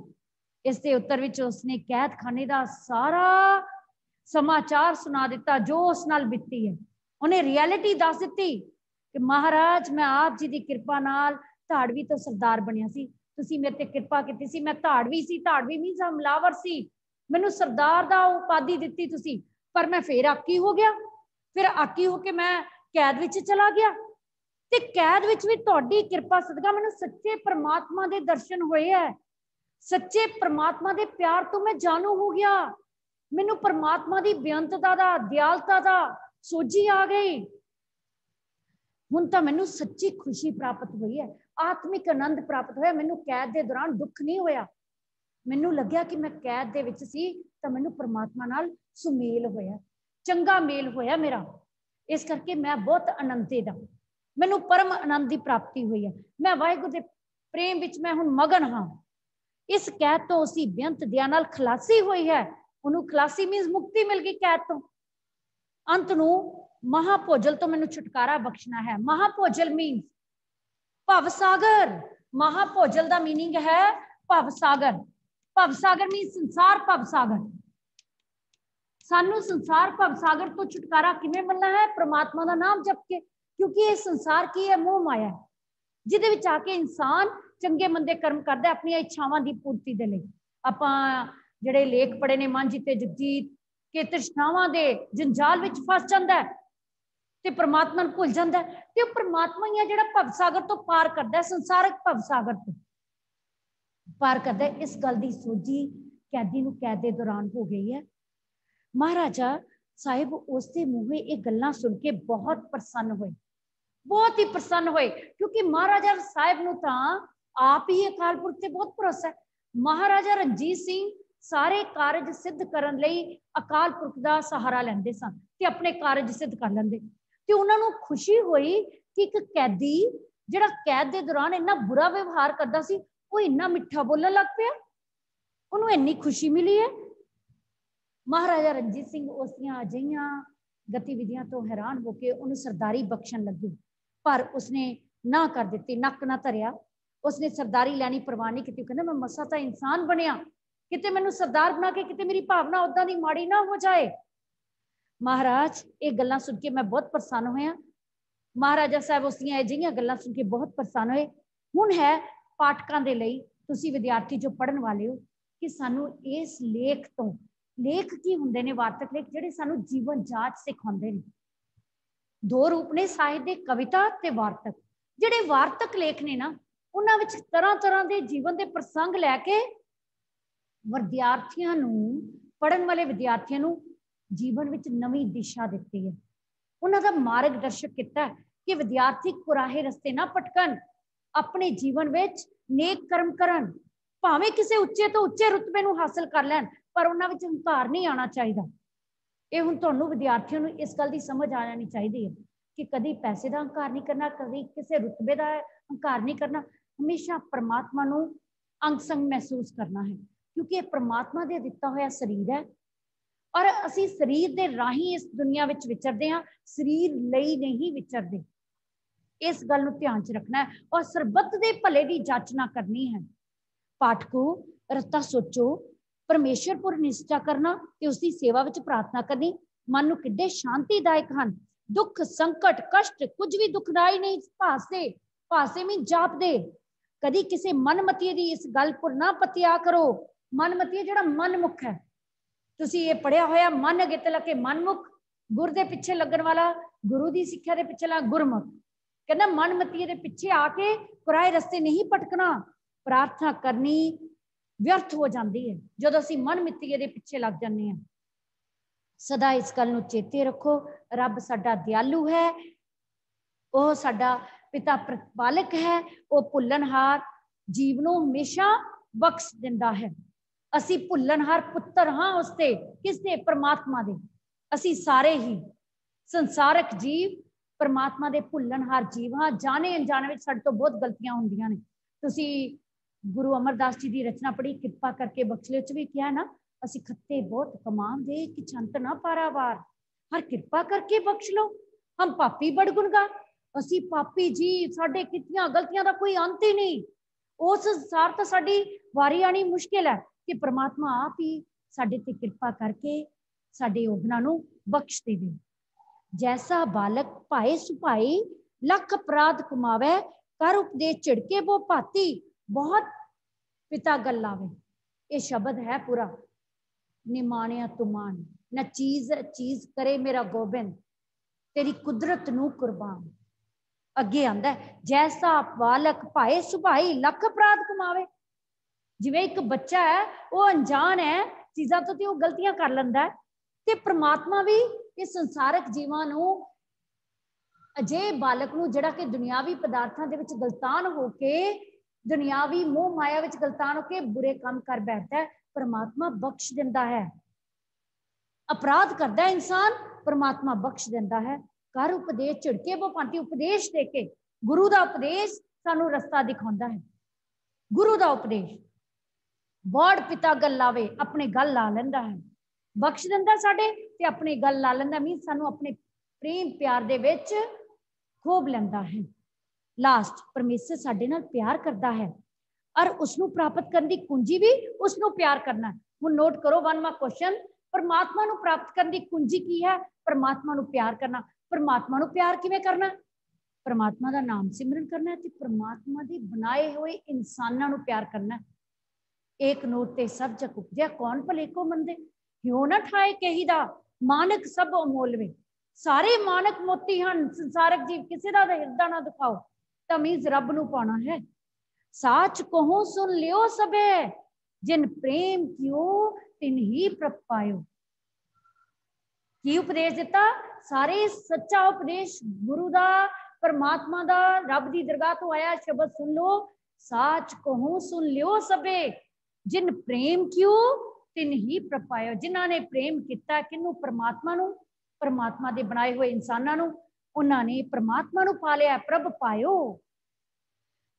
ਇਸ ਦੇ ਉੱਤਰ ਵਿੱਚ ਉਸਨੇ ਕੈਦਖਾਨੇ ਦਾ ਸਾਰਾ ਸਮਾਚਾਰ ਸੁਣਾ ਦਿੱਤਾ ਜੋ ਉਸ ਨਾਲ ਬੀਤੀ ਹੈ ਉਹਨੇ ਰਿਐਲਿਟੀ ਦੱਸ ਦਿੱਤੀ ਕਿ ਮਹਾਰਾਜ ਮੈਂ ਆਪ ਜੀ ਦੀ ਕਿਰਪਾ ਨਾਲ ਧਾੜਵੀ ਤੋਂ ਸਰਦਾਰ ਬਣਿਆ ਸੀ ਤੁਸੀਂ ਮੇਰੇ ਤੇ ਕਿਰਪਾ ਕੀਤੀ ਸੀ ਮੈਂ ਧਾੜਵੀ ਸੀ ਧਾੜਵੀ ਮੀਨਸ ਹਮਲਾਵਰ ਸੀ ਮੈਨੂੰ ਸਰਦਾਰ ਦਾ ਉਪਾਧੀ ਦਿੱਤੀ ਤੁਸੀਂ ਪਰ ਮੈਂ ਫੇਰ ਆਕੀ ਹੋ ਗਿਆ ਫਿਰ ਆਕੀ ਹੋ ਕੇ ਮੈਂ ਕੈਦ ਵਿੱਚ ਚਲਾ ਗਿਆ ਤੇ ਕੈਦ ਵਿੱਚ ਵੀ ਤੁਹਾਡੀ ਕਿਰਪਾ ਸਦਕਾ ਮੈਨੂੰ ਸੱਚੇ ਪ੍ਰਮਾਤਮਾ ਦੇ ਦਰਸ਼ਨ ਹੋਏ ਐ ਸੱਚੇ ਪ੍ਰਮਾਤਮਾ ਦੇ ਪਿਆਰ ਤੋਂ ਮੈਂ ਜਾਣੂ ਹੋ ਗਿਆ ਮੈਨੂੰ ਪ੍ਰਮਾਤਮਾ ਦੀ ਬੇਅੰਤਤਾ ਦਾ ਦਿਆਲਤਾ ਦਾ ਸੋਝੀ ਆ ਗਈ ਹੁਣ ਤਾਂ ਮੈਨੂੰ ਸੱਚੀ ਖੁਸ਼ੀ ਪ੍ਰਾਪਤ ਹੋਈ ਹੈ ਆਤਮਿਕ ਆਨੰਦ ਪ੍ਰਾਪਤ ਹੋਇਆ ਮੈਨੂੰ ਕੈਦ ਦੇ ਦੌਰਾਨ ਦੁੱਖ ਨਹੀਂ ਹੋਇਆ ਮੈਨੂੰ ਲੱਗਿਆ ਕਿ ਮੈਂ ਕੈਦ ਦੇ ਵਿੱਚ ਸੀ ਤਾਂ ਮੈਨੂੰ ਪ੍ਰਮਾਤਮਾ ਨਾਲ ਸੁਮੇਲ ਹੋਇਆ ਚੰਗਾ ਮੇਲ ਹੋਇਆ ਮੇਰਾ ਇਸ ਕਰਕੇ ਮੈਂ ਬਹੁਤ ਆਨੰਦੇ ਦਾ ਮੈਨੂੰ ਪਰਮ ਆਨੰਦ ਦੀ ਪ੍ਰਾਪਤੀ ਹੋਈ ਹੈ ਮੈਂ ਵਾਹਿਗੁਰੂ ਦੇ ਪ੍ਰੇਮ ਵਿੱਚ ਮੈਂ ਹੁਣ ਮਗਨ ਹਾਂ ਇਸ ਕੈਦ ਤੋਂ ਉਸੇ ਬੇਅੰਤ ਦਿਆ ਨਾਲ ਖਲਾਸੀ ਹੋਈ ਹੈ ਉਹਨੂੰ ਖਲਾਸੀ ਮੀਨਸ ਮੁਕਤੀ ਮਿਲ ਗਈ ਕੈਦ ਤੋਂ ਅੰਤ ਨੂੰ ਮਹਾਭੋਜਲ ਤੋਂ ਮੈਨੂੰ ਛੁਟਕਾਰਾ ਬਖਸ਼ਣਾ ਹੈ ਮਹਾਭੋਜਲ ਮੀਨਸ ਭਵ ਸਾਗਰ ਮਹਾਭੋਜਲ ਦਾ मीनिंग ਹੈ ਭਵ ਸਾਗਰ ਭਵ ਸਾਗਰ ਮੀਨਸ ਸੰਸਾਰ ਭਵ ਸਾਗਰ ਸਾਨੂੰ ਸੰਸਾਰ ਭਵ ਸਾਗਰ ਤੋਂ ਛੁਟਕਾਰਾ ਕਿਵੇਂ ਮਿਲਣਾ ਹੈ ਪ੍ਰਮਾਤਮਾ ਦਾ ਨਾਮ ਜਪ ਕੇ ਕਿਉਂਕਿ ਇਹ ਸੰਸਾਰ ਕੀ ਹੈ ਮੋਹ ਮਾਇਆ ਹੈ ਜਿਹਦੇ ਵਿੱਚ ਆ ਕੇ ਇਨਸਾਨ ਚੰਗੇ ਮੰਦੇ ਕਰਮ ਕਰਦਾ ਆਪਣੀਆਂ ਇੱਛਾਵਾਂ ਦੀ ਪੂਰਤੀ ਦੇ ਲਈ ਆਪਾਂ ਜਿਹੜੇ ਲੇਖ ਪੜੇ ਨੇ ਮਨ ਜਿੱਤੇ ਜਗਜੀਤ ਕਿ ਤ੍ਰਿਸ਼ਨਾਵਾਂ ਦੇ ਜੰਜਾਲ ਵਿੱਚ ਫਸ ਜਾਂਦਾ ਹੈ ਤੇ ਪ੍ਰਮਾਤਮਾ ਨੂੰ ਭੁੱਲ ਜਾਂਦਾ ਹੈ ਤੇ ਉਹ ਪ੍ਰਮਾਤਮਾ ਹੀ ਹੈ ਜਿਹੜਾ ਭਵ ਸਾਗਰ ਤੋਂ ਪਾਰ ਕਰਦਾ ਹੈ ਸੰਸਾਰਕ ਭਵ ਸਾਗਰ ਤੋਂ ਪਾਰ ਕਰਦਾ ਹੈ ਇਸ ਗੱਲ ਦੀ ਸੋਝੀ ਕੈਦੀ ਨੂੰ ਕੈਦ ਦੇ ਦੌਰਾਨ ਹੋ ਗਈ ਹੈ ਮਹਾਰਾਜਾ ਸਾਹਿਬ ਉਸ ਦੇ ਮੂੰਹੇ ਇਹ ਗੱਲਾਂ ਸੁਣ ਕੇ ਬਹੁਤ ਪ੍ਰਸੰਨ ਹੋਏ ਬਹੁਤ ਹੀ ਪ੍ਰਸੰਨ ਹੋਏ ਕਿਉਂਕਿ ਮਹਾਰਾਜਾ ਸਾਹਿਬ ਨੂੰ ਤਾਂ ਆਪ ਹੀ ਅਕਾਲ ਪੁਰਖ ਤੇ ਬਹੁਤ ਭਰੋਸਾ ਹੈ ਮਹਾਰਾਜਾ ਰਣਜੀਤ ਸਿੰਘ ਸਾਰੇ ਕਾਰਜ ਸਿੱਧ ਕਰਨ ਲਈ ਅਕਾਲ ਪੁਰਖ ਦਾ ਸਹਾਰਾ ਲੈਂਦੇ ਸਨ ਤੇ ਆਪਣੇ ਕਾਰਜ ਸਿੱਧ ਕਰ ਲੈਂਦੇ ਤੇ ਉਹਨਾਂ ਨੂੰ ਖੁਸ਼ੀ ਹੋਈ ਕਿ ਇੱਕ ਕੈਦੀ ਜਿਹੜਾ ਕੈਦ ਦੇ ਦੌਰਾਨ ਇੰਨਾ ਬੁਰਾ ਵਿਵਹਾਰ ਕਰਦਾ ਸੀ ਉਹ ਇੰਨਾ ਮਿੱਠਾ ਬੋਲਣ ਲੱਗ ਪਿਆ ਉਹਨੂੰ ਇੰਨੀ ਖੁਸ਼ੀ ਮਿਲੀ ਹੈ ਮਹਾਰਾਜਾ ਰਣਜੀਤ ਸਿੰਘ ਉਸ ਦੀਆਂ ਅਜਿਹੀਆਂ ਗਤੀਵਿਧੀਆਂ ਤੋਂ ਹੈਰਾਨ ਹੋ ਕੇ ਉਹਨੂੰ ਸਰਦਾਰੀ ਬਖਸ਼ਣ ਲੱਗੇ ਪਰ ਉਸਨੇ ਨਾ ਕਰ ਦਿੱਤੀ ਨੱਕ ਨਾ ਧਰਿਆ ਉਸਨੇ ਸਰਦਾਰੀ ਲੈਣੀ ਪ੍ਰਵਾਹ ਨਹੀਂ ਕੀਤੀ ਕਹਿੰਦਾ ਮੈਂ ਮਸਾ ਤਾਂ ਇਨਸਾਨ ਬਣਿਆ ਕਿਤੇ ਮੈਨੂੰ ਸਰਦਾਰ ਬਣਾ ਕੇ ਕਿਤੇ ਮੇਰੀ ਭਾਵਨਾ ਉਦਾਂ ਦੀ ਮਾੜੀ ਨਾ ਹੋ ਜਾਏ ਮਹਾਰਾਜ ਇਹ ਗੱਲਾਂ ਸੁਣ ਕੇ ਮੈਂ ਬਹੁਤ ਪ੍ਰਸੰਨ ਹੋਇਆ ਮਹਾਰਾਜਾ ਸਾਹਿਬ ਉਸ ਦੀਆਂ ਅਜਿਹੀਆਂ ਗੱਲਾਂ ਸੁਣ ਕੇ ਬਹੁਤ ਪ੍ਰਸੰਨ ਹੋਏ ਹੁਣ ਹੈ ਪਾਠਕਾਂ ਦੇ ਲਈ ਤੁਸੀਂ ਵਿਦਿਆਰਥੀ ਜੋ ਪੜਨ ਵਾਲੇ ਹੋ ਕਿ ਸਾਨੂੰ ਇਸ ਲੇਖ ਤੋਂ ਲੇਖ ਕੀ ਹੁੰਦੇ ਨੇ ਵਾਰਤਕ ਲੇਖ ਜਿਹੜੇ ਸਾਨੂੰ ਜੀਵਨ ਜਾਂਚ ਸਿਖਾਉਂਦੇ ਨੇ ਦੋ ਰੂਪ ਨੇ ਸਾਹਿਤ ਦੇ ਕਵਿਤਾ ਤੇ ਵਾਰਤਕ ਜਿਹੜੇ ਵਾਰਤਕ ਲੇਖ ਨੇ ਨਾ ਉਹਨਾਂ ਵਿੱਚ ਤਰ੍ਹਾਂ ਤਰ੍ਹਾਂ ਦੇ ਜੀਵਨ ਦੇ ਪ੍ਰਸੰਗ ਲੈ ਕੇ ਵਿਦਿਆਰਥੀਆਂ ਨੂੰ ਪੜਨ ਵਾਲੇ ਵਿਦਿਆਰਥੀਆਂ ਨੂੰ ਜੀਵਨ ਵਿੱਚ ਨਵੀਂ ਦਿਸ਼ਾ ਦਿੱਤੀ ਹੈ ਉਹਨਾਂ ਦਾ ਮਾਰਗਦਰਸ਼ਕ ਕੀਤਾ ਕਿ ਵਿਦਿਆਰਥੀ ਕੁਰਾਹੇ ਰਸਤੇ ਨਾ ਭਟਕਣ ਆਪਣੇ ਜੀਵਨ ਵਿੱਚ ਨੇਕ ਕਰਮ ਕਰਨ ਭਾਵੇਂ ਕਿਸੇ ਉੱਚੇ ਤੋਂ ਉੱਚੇ ਰੁਤਬੇ ਨੂੰ ਹਾਸਲ ਕਰ ਲੈਣ ਪਰ ਉਹਨਾਂ ਵਿੱਚ ਹੰਕਾਰ ਨਹੀਂ ਆਉਣਾ ਚਾਹੀਦਾ ਇਹ ਹੁਣ ਤੁਹਾਨੂੰ ਵਿਦਿਆਰਥੀਆਂ ਨੂੰ ਇਸ ਗੱਲ ਦੀ ਸਮਝ ਆ ਜਾਣੀ ਚਾਹੀਦੀ ਹੈ ਕਿ ਕਦੀ ਪੈਸੇ ਦਾ ਹੰਕਾਰ ਨਹੀਂ ਕਰਨਾ ਕਦੀ ਕਿਸੇ ਰੁਤਬੇ ਦਾ ਹੰਕਾਰ ਨਹੀਂ ਕਰਨਾ ਹਮੇਸ਼ਾ ਪਰਮਾਤਮਾ ਨੂੰ ਅੰਗ ਸੰਗ ਮਹਿਸੂਸ ਕਰਨਾ ਹੈ ਕਿਉਂਕਿ ਇਹ ਪ੍ਰਮਾਤਮਾ ਦੇ ਦਿੱਤਾ ਹੋਇਆ ਸਰੀਰ ਹੈ ਔਰ ਅਸੀਂ ਸਰੀਰ ਦੇ ਰਾਹੀਂ ਇਸ ਦੁਨੀਆ ਵਿੱਚ ਵਿਚਰਦੇ ਹਾਂ ਸਰੀਰ ਲਈ ਨਹੀਂ ਵਿਚਰਦੇ ਇਸ ਗੱਲ ਨੂੰ ਧਿਆਨ 'ਚ ਰੱਖਣਾ ਹੈ ਔਰ ਸਰਬੱਤ ਦੇ ਭਲੇ ਦੀ ਜਾਚਨਾ ਕਰਨੀ ਹੈ ਪਾਠਕੋ ਰਤਾ ਸੋਚੋ ਪਰਮੇਸ਼ਰਪੁਰ ਨਿਸ਼ਚਾ ਕਰਨਾ ਤੇ ਉਸ ਦੀ ਸੇਵਾ ਵਿੱਚ ਪ੍ਰਾਰਥਨਾ ਕਰਨੀ ਮਨ ਨੂੰ ਕਿੱਡੇ ਸ਼ਾਂਤੀਦਾਇਕ ਹਨ ਦੁੱਖ ਸੰਕਟ ਕਸ਼ਟ ਕੁਝ ਵੀ ਦੁਖਦਾਈ ਨਹੀਂ ਭਾਸੇ ਭਾਸੇ ਵੀ ਜਾਪਦੇ ਕਦੀ ਕਿਸੇ ਮਨਮਤੀ ਦੀ ਇਸ ਗੱਲ ਪਰ ਨਾ ਪਤਿਆ ਕਰੋ ਮਨਮਤੀ ਜਿਹੜਾ ਮਨਮੁਖ ਹੈ ਤੁਸੀਂ ਇਹ ਪੜਿਆ ਹੋਇਆ ਮਨ ਅਗੇ ਤੇ ਲੱਗੇ ਮਨਮੁਖ ਗੁਰ ਦੇ ਪਿੱਛੇ ਲੱਗਣ ਵਾਲਾ ਗੁਰੂ ਦੀ ਸਿੱਖਿਆ ਦੇ ਪਿੱਛੇ ਲਾ ਗੁਰਮੁਖ ਕਹਿੰਦਾ ਮਨਮਤੀ ਦੇ ਪਿੱਛੇ ਆ ਕੇ ਕੁਰਾਏ ਰਸਤੇ ਨਹੀਂ ਭਟਕਣਾ ਪ੍ਰਾਰਥਨਾ ਕਰਨੀ ਵਿਅਰਥ ਹੋ ਜਾਂਦੀ ਹੈ ਜਦੋਂ ਅਸੀਂ ਮਨਮਿੱਤੀਏ ਦੇ ਪਿੱਛੇ ਲੱਗ ਜਾਂਦੇ ਹਾਂ ਸਦਾ ਇਸ ਗੱਲ ਨੂੰ ਚੇਤੇ ਰੱਖੋ ਰੱਬ ਸਾਡਾ ਦਿਆਲੂ ਹੈ ਉਹ ਸਾਡਾ ਪਿਤਾ ਪ੍ਰਤਪਾਲਕ ਹੈ ਉਹ ਭੁੱਲਣਹਾਰ ਜੀਵ ਨੂੰ ਹਮੇਸ਼ਾ ਬਖਸ਼ ਦਿੰਦਾ ਹੈ ਅਸੀਂ ਭੁੱਲਣਹਾਰ ਪੁੱਤਰ ਹਾਂ ਉਸ ਤੇ ਕਿਸ ਦੇ ਪ੍ਰਮਾਤਮਾ ਦੇ ਅਸੀਂ ਸਾਰੇ ਹੀ ਸੰਸਾਰਕ ਜੀਵ ਪ੍ਰਮਾਤਮਾ ਦੇ ਭੁੱਲਣਹਾਰ ਜੀਵ ਹਾਂ ਜਾਣੇ ਅਣਜਾਣੇ ਵਿੱਚ ਸਾਡੇ ਤੋਂ ਬਹੁਤ ਗਲਤੀਆਂ ਹੁੰਦੀਆਂ ਨੇ ਤੁਸੀਂ ਗੁਰੂ ਅਮਰਦਾਸ ਜੀ ਦੀ ਰਚਨਾ ਪੜ੍ਹੀ ਕਿਰਪਾ ਕਰਕੇ ਬਖਸ਼ ਲਿਓ ਚ ਵੀ ਕਿਹਾ ਨਾ ਅਸੀਂ ਖੱਤੇ ਬਹੁਤ ਕਮਾਉਂਦੇ ਕਿ ਛੰਤ ਨਾ ਪਾਰਾਵਾਰ ਹਰ ਕਿਰਪਾ ਕਰਕੇ ਬਖਸ਼ ਲਓ ਹਮ ਪਾਪੀ ਬੜ ਗੁਨਗਾ ਅਸੀਂ ਪਾਪੀ ਜੀ ਸਾਡੇ ਕਿਤਨੀਆਂ ਗਲਤੀਆਂ ਦਾ ਕੋਈ ਅੰਤ ਹੀ ਨਹੀਂ ਉਸ ਸੰਸਾਰ ਤਾਂ ਸਾਡੀ ਵਾਰੀ ਆਣੀ ਮੁਸ਼ਕਿਲ ਹੈ ਕਿ ਪ੍ਰਮਾਤਮਾ ਆਪ ਹੀ ਸਾਡੇ ਤੇ ਕਿਰਪਾ ਕਰਕੇ ਸਾਡੇ ਉਗਨਾਂ ਨੂੰ ਬਖਸ਼ ਦੇਵੇ ਜੈਸਾ ਬਾਲਕ ਭਾਏ ਸੁਭਾਈ ਲੱਖ ਅਪਰਾਧ ਕਮਾਵੇ ਕਰ ਉਪਦੇਸ਼ ਝਿੜਕੇ ਬੋ ਭਾਤੀ ਬਹੁਤ ਪਿਤਾ ਗੱਲ ਆਵੇ ਇਹ ਸ਼ਬਦ ਹੈ ਪੂਰਾ ਨਿਮਾਣਿਆ ਤੁਮਾਨ ਨਾ ਚੀਜ਼ ਚੀਜ਼ ਕਰੇ ਮੇਰਾ ਗੋਬਿੰਦ ਤੇਰੀ ਕੁਦਰਤ ਨੂੰ ਕੁਰਬਾਨ ਅੱਗੇ ਆਂਦਾ ਜੈਸਾ ਬਾਲਕ ਭਾਏ ਸੁਭਾਈ ਲੱਖ ਅਪਰਾਧ ਕਮਾਵੇ ਜਿਵੇਂ ਇੱਕ ਬੱਚਾ ਹੈ ਉਹ ਅਣਜਾਣ ਹੈ ਚੀਜ਼ਾਂ ਤੋਂ ਤੇ ਉਹ ਗਲਤੀਆਂ ਕਰ ਲੈਂਦਾ ਤੇ ਪ੍ਰਮਾਤਮਾ ਵੀ ਇਸ ਸੰਸਾਰਕ ਜੀਵਾਂ ਨੂੰ ਅਜੇ ਬਾਲਕ ਨੂੰ ਜਿਹੜਾ ਕਿ ਦੁਨਿਆਵੀ ਪਦਾਰਥਾਂ ਦੇ ਵਿੱਚ ਗਲਤਾਨ ਹੋ ਕੇ ਦੁਨਿਆਵੀ ਮੋਹ ਮਾਇਆ ਵਿੱਚ ਗਲਤਾਨ ਹੋ ਕੇ ਬੁਰੇ ਕੰਮ ਕਰ ਬੈਠਦਾ ਹੈ ਪਰਮਾਤਮਾ ਬਖਸ਼ ਦਿੰਦਾ ਹੈ ਅਪਰਾਧ ਕਰਦਾ ਇਨਸਾਨ ਪਰਮਾਤਮਾ ਬਖਸ਼ ਦਿੰਦਾ ਹੈ ਕਰ ਉਪਦੇਸ਼ ਝਿੜਕੇ ਬੋ ਪਾਂਤੀ ਉਪਦੇਸ਼ ਦੇ ਕੇ ਗੁਰੂ ਦਾ ਉਪਦੇਸ਼ ਸਾਨੂੰ ਰਸਤਾ ਦਿਖਾਉਂਦਾ ਹੈ ਗੁਰੂ ਦਾ ਉਪਦੇਸ਼ ਬੋੜ ਪਿਤਾ ਗੱਲ ਲਾਵੇ ਆਪਣੇ ਗੱਲ ਲਾ ਲੈਂਦਾ ਹੈ ਬਖਸ਼ ਦਿੰਦਾ ਸਾਡੇ ਤੇ ਆਪਣੀ ਗੱਲ ਲਾ ਲੈਂਦਾ ਮੀਨ ਸਾਨੂੰ ਆਪਣੇ ਪ੍ਰੇਮ ਪਿਆਰ ਦੇ ਵਿੱਚ ਖੋਬ ਲੈਂਦਾ ਹੈ ਲਾਸਟ ਪਰਮੇਸ਼ਰ ਸਾਡੇ ਨਾਲ ਪਿਆਰ ਕਰਦਾ ਹੈ ਔਰ ਉਸ ਨੂੰ ਪ੍ਰਾਪਤ ਕਰਨ ਦੀ ਕੁੰਜੀ ਵੀ ਉਸ ਨੂੰ ਪਿਆਰ ਕਰਨਾ ਹੁਣ ਨੋਟ ਕਰੋ ਵਨ ਮਾ ਕੁਐਸਚਨ ਪਰਮਾਤਮਾ ਨੂੰ ਪ੍ਰਾਪਤ ਕਰਨ ਦੀ ਕੁੰਜੀ ਕੀ ਹੈ ਪਰਮਾਤਮਾ ਨੂੰ ਪਿਆਰ ਕਰਨਾ ਪਰਮਾਤਮਾ ਨੂੰ ਪਿਆਰ ਕਿਵੇਂ ਕਰਨਾ ਪਰਮਾਤਮਾ ਦਾ ਨਾਮ ਸਿਮਰਨ ਕਰਨਾ ਤੇ ਪਰਮਾਤਮਾ ਦੇ ਬਣਾਏ ਹੋਏ ਇਨਸਾਨਾਂ ਨੂੰ ਪਿਆਰ ਕਰਨਾ ਏਕ ਨੂਰ ਤੇ ਸਭ ਜਗ ਉਪਜਿਆ ਕੌਣ ਭਲੇ ਕੋ ਮੰਦੇ ਕਿਉਂ ਨਾ ਠਾਏ ਕਹੀ ਦਾ ਮਾਨਕ ਸਭ ਅਮੋਲ ਵੇ ਸਾਰੇ ਮਾਨਕ ਮੋਤੀ ਹਨ ਸੰਸਾਰਕ ਜੀਵ ਕਿਸੇ ਦਾ ਹਿਰਦਾ ਨਾ ਦਿਖਾਓ ਤਮੀਜ਼ ਰੱਬ ਨੂੰ ਪਾਉਣਾ ਹੈ ਸਾਚ ਕਹੋ ਸੁਨ ਲਿਓ ਸਭੇ ਜਿਨ ਪ੍ਰੇਮ ਕਿਉ ਤਿਨ ਹੀ ਪ੍ਰਪਾਇਓ ਕੀ ਉਪਦੇਸ਼ ਦਿੱਤਾ ਸਾਰੇ ਸੱਚਾ ਉਪਦੇਸ਼ ਗੁਰੂ ਦਾ ਪਰਮਾਤਮਾ ਦਾ ਰੱਬ ਦੀ ਦਰਗਾਹ ਤੋਂ ਆਇਆ ਸ਼ਬਦ ਸੁਣ ਲੋ ਸਾਚ ਕਹੋ ਸੁਨ ਲਿਓ ਸਭੇ ਜਿਨ ਪ੍ਰੇਮ ਕਿਉ ਤਿਨ ਹੀ ਪ੍ਰਪਾਇਓ ਜਿਨ੍ਹਾਂ ਨੇ ਪ੍ਰੇਮ ਕੀਤਾ ਕਿਨੂੰ ਪਰਮਾਤਮਾ ਨੂੰ ਪਰਮਾਤਮਾ ਦੇ ਬਣਾਏ ਹੋਏ ਇਨਸਾਨਾਂ ਨੂੰ ਉਹਨਾਂ ਨੇ ਪਰਮਾਤਮਾ ਨੂੰ ਪਾ ਲਿਆ ਪ੍ਰਭ ਪਾਇਓ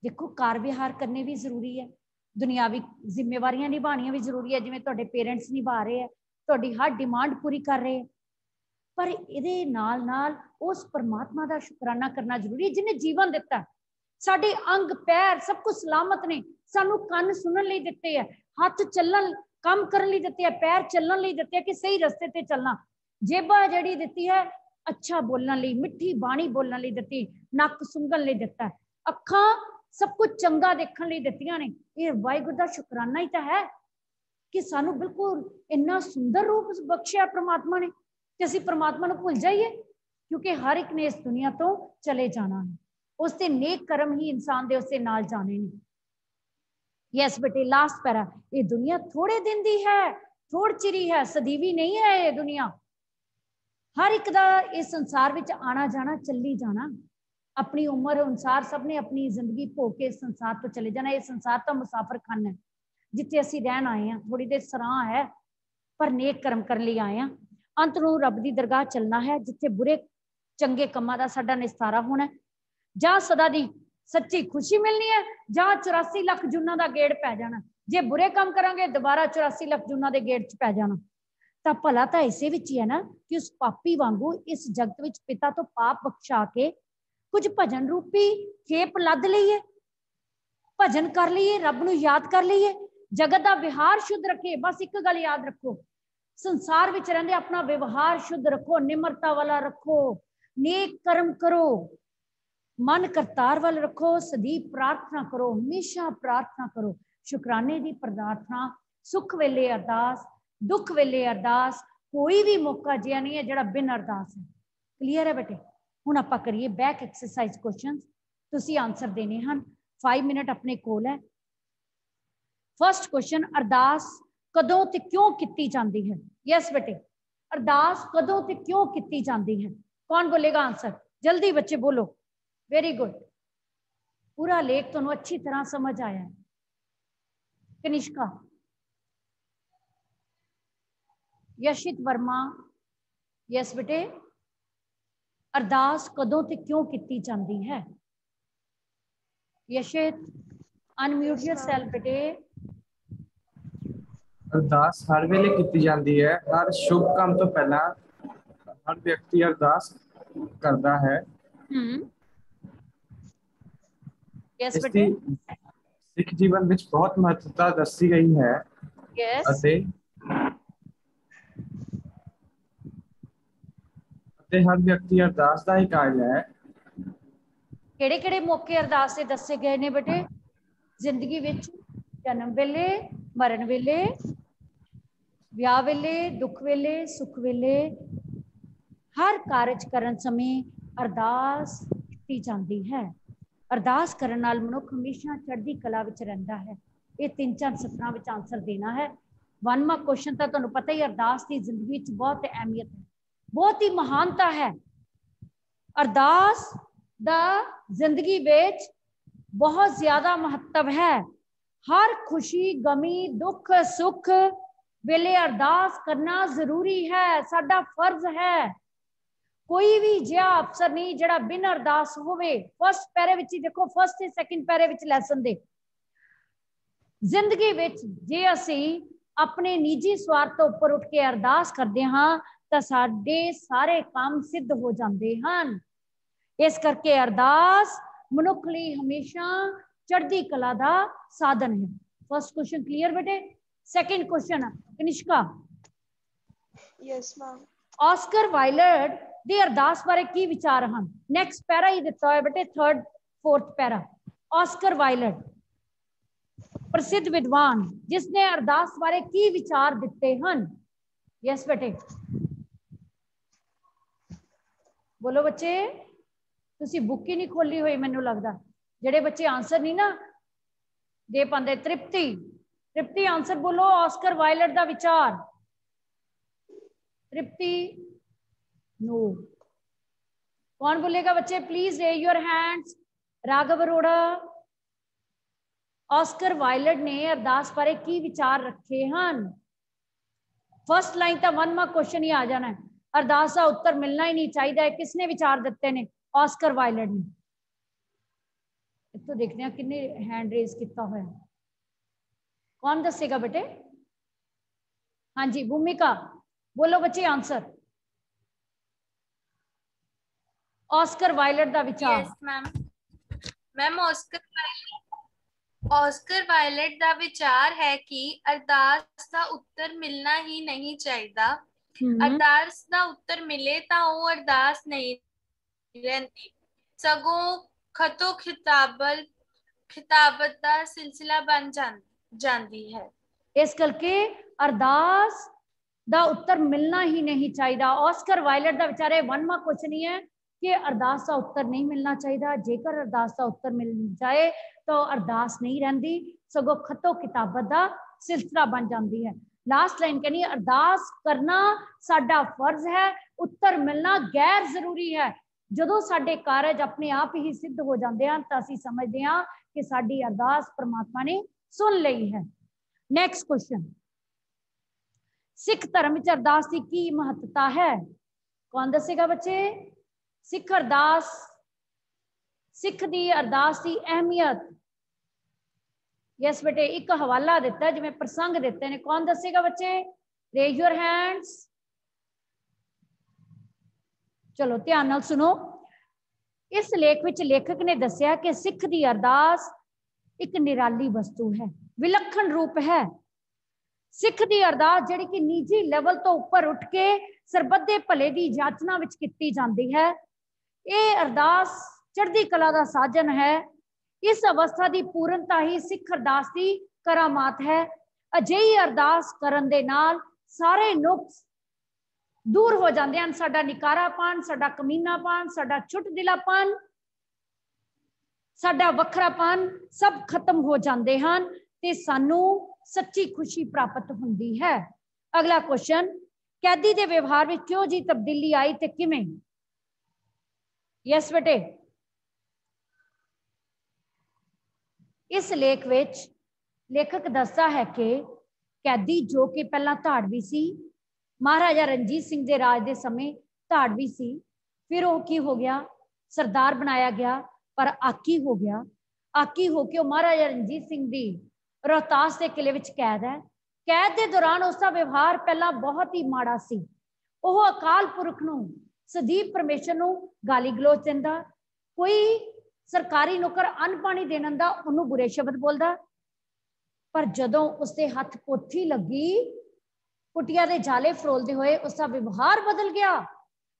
ਦੇਖੋ ਕਾਰ ਵਿਹਾਰ ਕਰਨੇ ਵੀ ਜ਼ਰੂਰੀ ਹੈ ਦੁਨਿਆਵੀ ਜ਼ਿੰਮੇਵਾਰੀਆਂ ਨਿਭਾਉਣੀਆਂ ਵੀ ਜ਼ਰੂਰੀ ਹੈ ਜਿਵੇਂ ਤੁਹਾਡੇ ਪੇਰੈਂਟਸ ਨਿਭਾ ਰਹੇ ਆ ਤੁਹਾਡੀ ਹਰ ਡਿਮਾਂਡ ਪੂਰੀ ਕਰ ਰਹੇ ਪਰ ਇਹਦੇ ਨਾਲ ਨਾਲ ਉਸ ਪਰਮਾਤਮਾ ਦਾ ਸ਼ੁਕਰਾਨਾ ਕਰਨਾ ਜ਼ਰੂਰੀ ਹੈ ਜਿਹਨੇ ਜੀਵਨ ਦਿੱਤਾ ਸਾਡੇ ਅੰਗ ਪੈਰ ਸਭ ਕੁਝ ਸਲਾਮਤ ਨੇ ਸਾਨੂੰ ਕੰਨ ਸੁਣਨ ਲਈ ਦਿੱਤੇ ਆ ਹੱਥ ਚੱਲਣ ਕੰਮ ਕਰਨ ਲਈ ਦਿੱਤੇ ਆ ਪੈਰ ਚੱਲਣ ਲਈ ਦਿੱਤੇ ਆ ਕਿ ਸਹੀ ਰਸਤੇ ਤੇ ਚੱਲਣਾ ਜੇਬਾਂ ਜਿਹੜੀ ਦਿੱਤੀ ਹੈ ਅੱਛਾ ਬੋਲਣ ਲਈ ਮਿੱਠੀ ਬਾਣੀ ਬੋਲਣ ਲਈ ਦਿੱਤੀ ਨੱਕ ਸੁੰਘਣ ਲਈ ਦਿੱਤਾ ਅੱਖਾਂ ਸਭ ਕੁਝ ਚੰਗਾ ਦੇਖਣ ਲਈ ਦਿੱਤੀਆਂ ਨੇ ਇਹ ਵਾਹਿਗੁਰੂ ਦਾ ਸ਼ੁਕਰਾਨਾ ਹੀ ਤਾਂ ਹੈ ਕਿ ਸਾਨੂੰ ਬਿਲਕੁਲ ਇੰਨਾ ਸੁੰਦਰ ਰੂਪ ਬਖਸ਼ਿਆ ਪ੍ਰਮਾਤਮਾ ਨੇ ਕਿ ਅਸੀਂ ਪ੍ਰਮਾਤਮਾ ਨੂੰ ਭੁੱਲ ਜਾਈਏ ਕਿਉਂਕਿ ਹਰ ਇੱਕ ਨੇ ਇਸ ਦੁਨੀਆ ਤੋਂ ਚਲੇ ਜਾਣਾ ਹੈ ਉਸ ਤੇ ਨੇਕ ਕਰਮ ਹੀ ਇਨਸਾਨ ਦੇ ਉਸੇ ਨਾਲ ਜਾਣੇ ਨੇ ਯੈਸ ਬੇਟੇ ਲਾਸਟ ਪੈਰਾ ਇਹ ਦੁਨੀਆ ਥੋੜੇ ਦਿਨ ਦੀ ਹੈ ਥੋੜ ਚਿਰੀ ਹੈ ਸਦੀਵੀ ਨਹੀਂ ਹੈ ਇਹ ਦੁਨੀਆ ਹਰ ਇੱਕ ਦਾ ਇਸ ਸੰਸਾਰ ਵਿੱਚ ਆਣਾ ਜਾਣਾ ਚੱਲੀ ਜਾਣਾ ਆਪਣੀ ਉਮਰ ਅਨੁਸਾਰ ਸਭ ਨੇ ਆਪਣੀ ਜ਼ਿੰਦਗੀ ਭੋਗ ਕੇ ਇਸ ਸੰਸਾਰ ਤੋਂ ਚਲੇ ਜਾਣਾ ਇਹ ਸੰਸਾਰ ਤਾਂ ਮੁਸਾਫਰਖਾਨਾ ਹੈ ਜਿੱਥੇ ਅਸੀਂ ਰਹਿਣ ਆਏ ਹਾਂ ਥੋੜੀ ਦੇਰ ਸਰਾਂ ਹੈ ਪਰ ਨੇਕ ਕਰਮ ਕਰਨ ਲਈ ਆਏ ਹਾਂ ਅੰਤ ਨੂੰ ਰੱਬ ਦੀ ਦਰਗਾਹ ਚੱਲਣਾ ਹੈ ਜਿੱਥੇ ਬੁਰੇ ਚੰਗੇ ਕੰਮਾਂ ਦਾ ਸਾਡਾ ਨਿਸਤਾਰਾ ਹੋਣਾ ਜਾਂ ਸਦਾ ਦੀ ਸੱਚੀ ਖੁਸ਼ੀ ਮਿਲਣੀ ਹੈ ਜਾਂ 84 ਲੱਖ ਜੁਨਾ ਦਾ ਗੇੜ ਪੈ ਜਾਣਾ ਜੇ ਬੁਰੇ ਕੰਮ ਕਰਾਂਗੇ ਦੁਬਾਰਾ 84 ਲੱਖ ਜੁਨਾ ਦੇ ਗੇੜ 'ਚ ਪੈ ਜਾਣਾ ਤਾਂ ਭਲਾ ਤਾਂ ਇਸੇ ਵਿੱਚ ਹੀ ਹੈ ਨਾ ਕਿ ਉਸ ਪਾਪੀ ਵਾਂਗੂ ਇਸ ਜਗਤ ਵਿੱਚ ਪਿਤਾ ਤੋਂ ਪਾਪ ਬਖਸ਼ਾ ਕੇ ਕੁਝ ਭਜਨ ਰੂਪੀ ਖੇਪ ਲੱਦ ਲਈਏ ਭਜਨ ਕਰ ਲਈਏ ਰੱਬ ਨੂੰ ਯਾਦ ਕਰ ਲਈਏ ਜਗਤ ਦਾ ਵਿਹਾਰ ਸ਼ੁੱਧ ਰੱਖੇ ਬਸ ਇੱਕ ਗੱਲ ਯਾਦ ਰੱਖੋ ਸੰਸਾਰ ਵਿੱਚ ਰਹਿੰਦੇ ਆਪਣਾ ਵਿਵਹਾਰ ਸ਼ੁੱਧ ਰੱਖੋ ਨਿਮਰਤਾ ਵਾਲਾ ਰੱਖੋ ਨੇਕ ਕਰਮ ਕਰੋ ਮਨ ਕਰਤਾਰ ਵੱਲ ਰੱਖੋ ਸਦੀ ਪ੍ਰਾਰਥਨਾ ਕਰੋ ਹਮੇਸ਼ਾ ਪ੍ਰਾਰਥਨਾ ਕਰੋ ਸ਼ੁਕਰਾਨੇ ਦੀ ਪ੍ਰਾਰਥਨਾ ਸੁਖ ਵੇਲੇ ਅਰਦਾਸ ਦੁੱਖ ਵੇਲੇ ਅਰਦਾਸ ਕੋਈ ਵੀ ਮੌਕਾ ਜਿਆ ਨਹੀਂ ਹੈ ਜਿਹੜਾ ਬਿਨ ਅਰਦਾਸ ਹੈ ਕਲੀਅਰ ਹੈ ਬੇਟੇ ਹੁਣ ਆਪਾਂ ਕਰੀਏ ਬੈਕ ਐਕਸਰਸਾਈਜ਼ ਕੁਐਸਚਨਸ ਤੁਸੀਂ ਆਨਸਰ ਦੇਣੇ ਹਨ 5 ਮਿੰਟ ਆਪਣੇ ਕੋਲ ਹੈ ਫਰਸਟ ਕੁਐਸਚਨ ਅਰਦਾਸ ਕਦੋਂ ਤੇ ਕਿਉਂ ਕੀਤੀ ਜਾਂਦੀ ਹੈ ਯੈਸ ਬੇਟੇ ਅਰਦਾਸ ਕਦੋਂ ਤੇ ਕਿਉਂ ਕੀਤੀ ਜਾਂਦੀ ਹੈ ਕੌਣ ਬੋਲੇਗਾ ਆਨਸਰ ਜਲਦੀ ਬੱਚੇ ਬੋਲੋ ਵੈਰੀ ਗੁੱਡ ਪੂਰਾ ਲੇਖ ਤੁਹਾਨੂੰ ਅੱਛੀ ਤਰ੍ਹਾਂ ਸਮਝ ਆਇਆ ਹੈ ਕਨਿਸ਼ਕਾ ਯਸ਼ਿਤ ਵਰਮਾ ਯੈਸ ਬੇਟੇ ਅਰਦਾਸ ਕਦੋਂ ਤੇ ਕਿਉਂ ਕੀਤੀ ਜਾਂਦੀ ਹੈ ਯਸ਼ਿਤ ਅਨਮਿਊਟ ਯੋਰਸੈਲਫ ਬੇਟੇ ਅਰਦਾਸ ਹਰ ਵੇਲੇ ਕੀਤੀ ਜਾਂਦੀ ਹੈ ਹਰ ਸ਼ੁਭ ਕੰਮ ਤੋਂ ਪਹਿਲਾਂ ਹਰ ਵਿਅਕਤੀ ਅਰਦਾਸ ਕਰਦਾ ਹੈ ਹਮ ਯੈਸ ਇਸ ਬੇਟੇ ਦੀ ਸਿੱਖ ਜੀਵਨ ਵਿੱਚ ਬਹੁਤ ਮਹੱਤਤਾ ਦੱਸੀ ਗਈ ਹੈ ਯੈਸ ਅਤੇ ਅਤੇ ਹਰ ਵਿਅਕਤੀ ਅਰਦਾਸ ਦਾ ਹੀ ਕਾਇਲ ਹੈ ਕਿਹੜੇ ਕਿਹੜੇ ਮੌਕੇ ਅਰਦਾਸ ਦੇ ਦੱਸੇ ਗਏ ਨੇ ਬੇਟੇ ਜ਼ਿੰਦਗੀ ਵਿੱਚ ਜਨਮ ਵੇਲੇ ਮਰਨ ਵੇਲੇ ਵਿਆਹ ਵੇਲੇ ਦੁੱਖ ਵੇਲੇ ਸੁੱਖ ਵੇਲੇ ਹਰ ਕਾਰਜ ਕਰਨ ਸਮੇਂ ਅਰਦਾਸ ਕੀਤੀ ਜਾਂਦੀ ਹੈ ਅਰਦਾਸ ਕਰਨ ਨਾਲ ਮਨੁੱਖ ਹਮੇਸ਼ਾ ਚੜ੍ਹਦੀ ਕਲਾ ਵਿੱਚ ਰਹਿੰਦਾ ਹੈ ਇਹ ਤਿੰਨ ਚਾਰ ਸਤਰਾਂ ਵਿੱਚ ਆਨਸਰ ਦੇਣਾ ਹੈ ਵਨਮਾ ਕੁਐਸਚਨ ਤਾਂ ਤੁਹਾਨੂੰ ਪਤਾ ਹੀ ਅਰਦਾਸ ਦੀ ਜ਼ਿੰਦਗੀ ਵਿੱਚ ਬਹੁਤ ਅਹਿਮੀਅਤ ਹੈ ਬਹੁਤ ਹੀ ਮਹਾਨਤਾ ਹੈ ਅਰਦਾਸ ਦਾ ਜ਼ਿੰਦਗੀ ਵਿੱਚ ਬਹੁਤ ਜ਼ਿਆਦਾ ਮਹੱਤਵ ਹੈ ਹਰ ਖੁਸ਼ੀ ਗਮੀ ਦੁੱਖ ਸੁੱਖ ਵੇਲੇ ਅਰਦਾਸ ਕਰਨਾ ਜ਼ਰੂਰੀ ਹੈ ਸਾਡਾ ਫਰਜ਼ ਹੈ ਕੋਈ ਵੀ ਜਿਹਾ ਅਫਸਰ ਨਹੀਂ ਜਿਹੜਾ ਬਿਨ ਅਰਦਾਸ ਹੋਵੇ ਫਸਟ ਪੈਰੇ ਵਿੱਚ ਹੀ ਦੇਖੋ ਫਸਟ ਤੇ ਸੈਕਿੰਡ ਪੈਰੇ ਵਿੱਚ ਲੈਸਨ ਦੇ ਜ਼ਿੰਦਗੀ ਵਿੱਚ ਜੇ ਅਸੀਂ ਆਪਣੇ ਨਿੱਜੀ ਸਵਾਰਥ ਤੋਂ ਉੱਪਰ ਉੱਠ ਕੇ ਅਰਦਾਸ ਕਰਦੇ ਹਾਂ ਤਾਂ ਸਾਡੇ ਸਾਰੇ ਕੰਮ ਸਿੱਧ ਹੋ ਜਾਂਦੇ ਹਨ ਇਸ ਕਰਕੇ ਅਰਦਾਸ ਮਨੁੱਖ ਲਈ ਹਮੇਸ਼ਾ ਚੜ੍ਹਦੀ ਕਲਾ ਦਾ ਸਾਧਨ ਹੈ ਫਸਟ ਕੁਐਸਚਨ ਕਲੀਅਰ ਬੇਟੇ second question Kanishka yes ma'am Oscar Wilde ਦੀ ਅਰਦਾਸ ਬਾਰੇ ਕੀ ਵਿਚਾਰ ਹਨ ਨੈਕਸਟ ਪੈਰਾ ਹੀ ਦਿੱਤਾ ਹੋਇਆ ਬੇਟੇ third fourth para Oscar Wilde ਪ੍ਰਸਿੱਧ ਵਿਦਵਾਨ ਜਿਸ ਨੇ ਅਰਦਾਸ ਬਾਰੇ ਕੀ ਵਿਚਾਰ ਦਿੱਤੇ ਹਨ ਯੈਸ ਬੇਟੇ ਬੋਲੋ ਬੱਚੇ ਤੁਸੀਂ ਬੁੱਕ ਹੀ ਨਹੀਂ ਖੋਲੀ ਹੋਈ ਮੈਨੂੰ ਲੱਗਦਾ ਜਿਹੜੇ ਬੱਚੇ ਆਨਸਰ ਨਹੀਂ ਨਾ ਦੇ ਪਾਉਂਦੇ ਤ੍ਰਿਪਤੀ तृप्ति, आंसर बोलो, ऑस्कर, वायलट का विचार। तृप्ति, नो। कौन बोलेगा बच्चे? Please raise your hands Raghav Arora, Oscar, Wilde ने अरदास बारे की विचार रखे हैं फ़र्स्ट लाइन का वन मार्क क्वेश्चन ही आ जाना है। अरदास का उत्तर मिलना ही नहीं चाहिए किसने विचार दिते ने? ऑस्कर, वायलट ने। तो देखते हैं किन्ने हैंड रेज किया हुआ है ਹੋਇਆ ਕੌਣ ਦੱਸੇਗਾ ਬੇਟੇ ਹਾਂਜੀ ਭੂਮਿਕਾ बोलो बच्चे आंसर ऑस्कर वायलट ਦਾ ਵਿਚਾਰ yes ma'am ma'am Oscar Oscar Wilde ਦਾ ਵਿਚਾਰ ਹੈ ਕਿ ਅਰਦਾਸ ਦਾ ਉੱਤਰ ਮਿਲਣਾ ਹੀ ਨਹੀਂ ਚਾਹੀਦਾ ਅਰਦਾਸ ਦਾ ਉੱਤਰ ਮਿਲੇ ਤਾਂ ਉਹ ਅਰਦਾਸ ਨਹੀਂ ਰਹਿੰਦੀ ਸਗੋਂ ਖਤੋ ਖਿਤਾਬਲ ਖਿਤਾਬਤ ਦਾ ਸਿਲਸਿਲਾ ਬਣ ਜਾਂਦੀ ਹੈ ਇਸ ਕਰਕੇ ਅਰਦਾਸ ਦਾ ਉੱਤਰ ਮਿਲਣਾ ਹੀ ਨਹੀਂ ਚਾਹੀਦਾ ਆਸਕਰ ਵਾਇਲਟ ਦਾ ਵਿਚਾਰੇ ਵਨ ਮਾ ਕੁਛ ਨਹੀਂ ਹੈ ਕਿ ਅਰਦਾਸ ਦਾ ਉੱਤਰ ਨਹੀਂ ਮਿਲਣਾ ਚਾਹੀਦਾ ਜੇਕਰ ਅਰਦਾਸ ਦਾ ਉੱਤਰ ਮਿਲ ਜਾਏ ਤਾਂ ਅਰਦਾਸ ਨਹੀਂ ਰਹਿੰਦੀ ਸਗੋਂ ਖਤੋ ਕਿਤਾਬਤ ਦਾ ਸਿਲਸਿਲਾ ਬਣ ਜਾਂਦੀ ਹੈ ਲਾਸਟ ਲਾਈਨ ਕਹਿੰਦੀ ਅਰਦਾਸ ਕਰਨਾ ਸਾਡਾ ਫਰਜ਼ ਹੈ ਉੱਤਰ ਮਿਲਣਾ ਗੈਰ ਜ਼ਰੂਰੀ ਹੈ ਜਦੋਂ ਸਾਡੇ ਕਾਰਜ ਆਪਣੇ ਆਪ ਹੀ ਸਿੱਧ ਹੋ ਜਾਂਦੇ ਹਨ ਤਾਂ ਅਸੀਂ ਸਮਝਦੇ ਹਾਂ ਕਿ ਸਾਡੀ ਅਰਦਾਸ ਪ੍ਰਮਾਤਮਾ ਨੇ ਸੁਣ ਲਈ ਹੈ ਨੈਕਸਟ ਕੁਐਸਚਨ ਸਿੱਖ ਧਰਮ ਵਿੱਚ ਅਰਦਾਸ ਦੀ ਕੀ ਮਹੱਤਤਾ ਹੈ ਕੌਣ ਦੱਸੇਗਾ ਬੱਚੇ ਸਿੱਖ ਅਰਦਾਸ ਸਿੱਖ ਦੀ ਅਰਦਾਸ ਦੀ ਅਹਿਮੀਅਤ ਯੈਸ ਬੇਟੇ ਇੱਕ ਹਵਾਲਾ ਦਿੱਤਾ ਜਿਵੇਂ ਪ੍ਰਸੰਗ ਦਿੱਤੇ ਨੇ ਕੌਣ ਦੱਸੇਗਾ ਬੱਚੇ ਰੇਜ਼ ਯੂਰ ਹੈਂਡਸ ਚਲੋ ਧਿਆਨ ਨਾਲ ਸੁਣੋ ਇਸ ਲੇਖ ਵਿੱਚ ਲੇਖਕ ਨੇ ਦੱਸਿਆ ਕਿ ਸਿੱਖ ਦੀ ਅਰਦਾਸ ਇੱਕ ਨਿਰਾਲੀ ਵਸਤੂ ਹੈ ਵਿਲੱਖਣ ਰੂਪ ਹੈ ਸਿੱਖ ਦੀ ਅਰਦਾਸ ਜਿਹੜੀ ਕਿ ਨਿੱਜੀ ਲੈਵਲ ਤੋਂ ਉੱਪਰ ਉੱਠ ਕੇ ਸਰਬੱਤ ਦੇ ਭਲੇ ਦੀ ਯਾਚਨਾ ਵਿੱਚ ਕੀਤੀ ਜਾਂਦੀ ਹੈ ਇਹ ਅਰਦਾਸ ਚੜ੍ਹਦੀ ਕਲਾ ਦਾ ਸਾਜਨ ਹੈ ਇਸ ਅਵਸਥਾ ਦੀ ਪੂਰਨਤਾ ਹੀ ਸਿੱਖ ਅਰਦਾਸ ਦੀ ਕਰਾਮਾਤ ਹੈ ਅਜਿਹੀ ਅਰਦਾਸ ਕਰਨ ਦੇ ਨਾਲ ਸਾਰੇ ਨੁਕਸ ਦੂਰ ਹੋ ਜਾਂਦੇ ਹਨ ਸਾਡਾ ਨਿਕਾਰਾਪਨ ਸਾਡਾ ਕਮੀਨਾਪਨ ਸਾਡਾ ਛੁੱਟ ਦਿਲਾਪਨ ਸਾਡਾ ਵੱਖਰਾਪਨ ਸਭ ਖਤਮ ਹੋ ਜਾਂਦੇ ਹਨ ਤੇ ਸਾਨੂੰ ਸੱਚੀ ਖੁਸ਼ੀ ਪ੍ਰਾਪਤ ਹੁੰਦੀ ਹੈ ਅਗਲਾ ਕੁਐਸਚਨ ਕੈਦੀ ਦੇ ਵਿਵਹਾਰ ਵਿੱਚ ਕਿਉਂ ਜੀ ਤਬਦੀਲੀ ਆਈ ਤੇ ਕਿਵੇਂ ਯੈਸ ਬੇਟੇ ਇਸ ਲੇਖ ਵਿੱਚ ਲੇਖਕ ਦੱਸਦਾ ਹੈ ਕਿ ਕੈਦੀ ਜੋ ਕਿ ਪਹਿਲਾਂ ਧਾੜਵੀ ਸੀ ਮਹਾਰਾਜਾ ਰਣਜੀਤ ਸਿੰਘ ਦੇ ਰਾਜ ਦੇ ਸਮੇਂ ਧਾੜਵੀ ਸੀ ਫਿਰ ਉਹ ਕੀ ਹੋ ਗਿਆ ਸਰਦਾਰ ਬਣਾਇਆ ਗਿਆ ਪਰ ਆਕੀ ਹੋ ਗਿਆ ਆਕੀ ਹੋ ਕੇ ਉਹ ਮਹਾਰਾਜਾ ਰਣਜੀਤ ਸਿੰਘ ਦੀ ਰੋਹਤਾਸ ਦੇ ਕਿਲੇ ਵਿੱਚ ਕੈਦ ਹੈ ਕੈਦ ਦੇ ਦੌਰਾਨ ਉਸ ਦਾ ਵਿਵਹਾਰ ਪਹਿਲਾਂ ਬਹੁਤ ਹੀ ਮਾੜਾ ਸੀ ਉਹ ਅਕਾਲ ਪੁਰਖ ਨੂੰ ਸਦੀਪ ਪਰਮੇਸ਼ਰ ਨੂੰ ਗਾਲੀ ਗਲੋਚ ਦਿੰਦਾ ਕੋਈ ਸਰਕਾਰੀ ਨੌਕਰ ਅੰਨ ਪਾਣੀ ਦੇਣ ਦਾ ਉਹਨੂੰ ਬੁਰੇ ਸ਼ਬਦ ਬੋਲਦਾ ਪਰ ਜਦੋਂ ਉਸਦੇ ਹੱਥ ਪੋਥੀ ਲੱਗੀ ਕੁਟਿਆ ਦੇ ਜਾਲੇ ਫਰੋਲਦੇ ਹੋਏ ਉਸ ਦਾ ਵਿਵਹਾਰ ਬਦਲ ਗਿਆ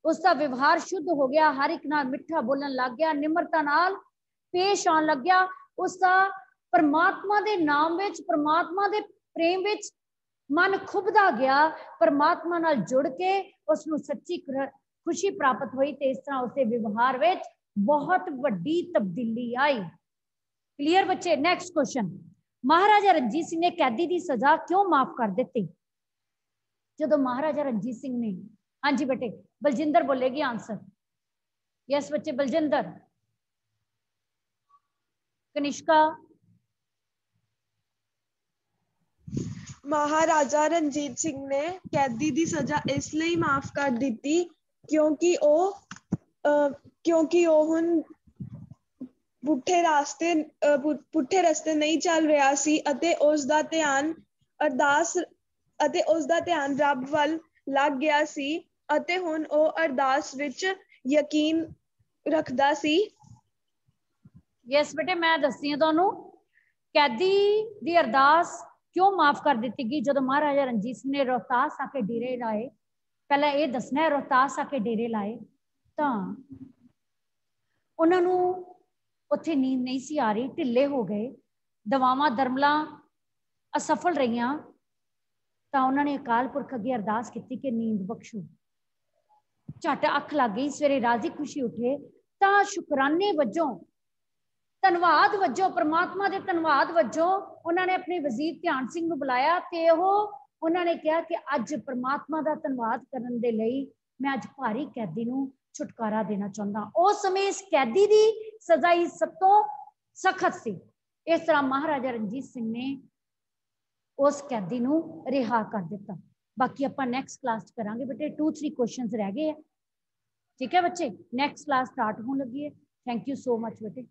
ਉਸ ਦਾ ਵਿਵਹਾਰ ਸ਼ੁੱਧ ਹੋ ਗਿਆ ਹਰ ਇੱਕ ਨਾਲ ਮਿੱਠਾ ਬੋਲਣ ਲੱਗ ਗਿਆ ਨਿਮਰਤਾ ਨਾਲ ਪੇਸ਼ ਆਉਣ ਲੱਗਿਆ ਉਸ ਦਾ ਪਰਮਾਤਮਾ ਦੇ ਨਾਮ ਵਿੱਚ ਪਰਮਾਤਮਾ ਦੇ ਪ੍ਰੇਮ ਵਿੱਚ ਮਨ ਖੁੱਬਦਾ ਗਿਆ ਪਰਮਾਤਮਾ ਨਾਲ ਜੁੜ ਕੇ ਉਸ ਨੂੰ ਸੱਚੀ ਖੁਸ਼ੀ ਪ੍ਰਾਪਤ ਹੋਈ ਤੇ ਇਸ ਤਰ੍ਹਾਂ ਉਸਦੇ ਵਿਵਹਾਰ ਵਿੱਚ ਬਹੁਤ ਵੱਡੀ ਤਬਦੀਲੀ ਆਈ ਕਲੀਅਰ ਬੱਚੇ ਨੈਕਸਟ ਕੁਐਸਚਨ ਮਹਾਰਾਜਾ ਰਣਜੀਤ ਸਿੰਘ ਨੇ ਕੈਦੀ ਦੀ ਸਜ਼ਾ ਕਿਉਂ ਮਾਫ ਕਰ ਦਿੱਤੀ ਜਦੋਂ ਮਹਾਰਾਜਾ ਰਣਜੀਤ ਸਿੰਘ ਨੇ ਹਾਂਜੀ ਬੇਟੇ ਬਲਜਿੰਦਰ ਬੋਲੇਗੀ ਆਨਸਰ ਯੈਸ ਬੱਚੇ ਬਲਜਿੰਦਰ ਕਨਿਸ਼ਕਾ ਮਹਾਰਾਜਾ ਰਣਜੀਤ ਸਿੰਘ ਨੇ ਕੈਦੀ ਦੀ ਸਜ਼ਾ ਇਸ ਲਈ ਮਾਫ ਕਰ ਦਿੱਤੀ ਕਿਉਂਕਿ ਉਹ ਕਿਉਂਕਿ ਉਹ ਹੁਣ ਪੁੱਠੇ ਰਾਸਤੇ ਪੁੱਠੇ ਰਸਤੇ ਨਹੀਂ ਚੱਲ ਰਿਹਾ ਸੀ ਅਤੇ ਉਸ ਦਾ ਧਿਆਨ ਅਰਦਾਸ ਅਤੇ ਉਸ ਦਾ ਧਿਆਨ ਰੱਬ ਵੱਲ ਲੱਗ ਗਿਆ ਸੀ ਅਤੇ ਹੁਣ ਉਹ ਅਰਦਾਸ ਵਿੱਚ ਯਕੀਨ ਰੱਖਦਾ ਸੀ ਯੈਸ ਬੇਟੇ ਮੈਂ ਦੱਸਦੀ ਹਾਂ ਤੁਹਾਨੂੰ ਕੈਦੀ ਦੀ ਅਰਦਾਸ ਕਿਉਂ ਮਾਫ ਕਰ ਦਿੱਤੀ ਗਈ ਜਦੋਂ ਮਹਾਰਾਜਾ ਰਣਜੀਤ ਸਿੰਘ ਨੇ ਰੋਹਤਾਸ ਆ ਕੇ ਡੇਰੇ ਲਾਏ ਪਹਿਲਾਂ ਇਹ ਦੱਸਣਾ ਹੈ ਰੋਹਤਾਸ ਆ ਕੇ ਡੇਰੇ ਲਾਏ ਤਾਂ ਉਹਨਾਂ ਨੂੰ ਉੱਥੇ ਨੀਂਦ ਨਹੀਂ ਸੀ ਆ ਰਹੀ ਢਿੱਲੇ ਹੋ ਗਏ ਦਵਾਵਾਂ ਦਰਮਲਾਂ ਅਸਫਲ ਰਹੀਆਂ ਤਾਂ ਉਹਨਾਂ ਨੇ ਅਕਾਲ ਪੁਰਖ ਅੱਗੇ ਅਰਦਾਸ ਕੀਤੀ ਕਿ ਨੀਂਦ ਬਖਸ਼ੋ ਝਟ ਅੱਖ ਲੱਗ ਗਈ ਸਵੇਰੇ ਰਾਜ਼ੀ ਖੁਸ਼ੀ ਉੱਠੇ ਤਾਂ ਸ਼ੁਕਰਾਨੇ ਵਜੋਂ ਧੰਨਵਾਦ ਵਜੋਂ ਪ੍ਰਮਾਤਮਾ ਦੇ ਧੰਨਵਾਦ ਵਜੋਂ ਉਹਨਾਂ ਨੇ ਆਪਣੇ ਵਜ਼ੀਰ ਧਿਆਨ ਸਿੰਘ ਨੂੰ ਬੁਲਾਇਆ ਤੇ ਉਹ ਉਹਨਾਂ ਨੇ ਕਿਹਾ ਕਿ ਅੱਜ ਪ੍ਰਮਾਤਮਾ ਦਾ ਧੰਨਵਾਦ ਕਰਨ ਦੇ ਲਈ ਮੈਂ ਅੱਜ ਭਾਰੀ ਕੈਦੀ ਨੂੰ ਛੁਟਕਾਰਾ ਦੇਣਾ ਚਾਹੁੰਦਾ ਉਸ ਸਮੇਂ ਇਸ ਕੈਦੀ ਦੀ ਸਜ਼ਾ ਹੀ ਸਭ ਤੋਂ ਸਖਤ ਸੀ ਇਸ ਤਰ੍ਹਾਂ ਮਹਾਰਾਜਾ ਰਣਜੀਤ ਸਿੰਘ ਨੇ ਉਸ ਕੈਦੀ ਨੂੰ ਰਿਹਾ ਕਰ ਦਿੱਤਾ ਬਾਕੀ ਆਪਾਂ ਨੈਕਸਟ ਕਲਾਸ ਚ ਕਰਾਂਗੇ ਬੇਟੇ 2 3 ਕੁਐਸਚਨਸ ਰਹਿ ਗਏ ਆ ਠੀਕ ਹੈ ਬੱਚੇ ਨੈਕਸਟ ਕਲਾਸ ਸਟਾਰਟ ਹੋਣ ਲੱਗੀ ਹੈ ਥੈਂਕ ਯੂ ਸੋ ਮਚ ਬੇਟੇ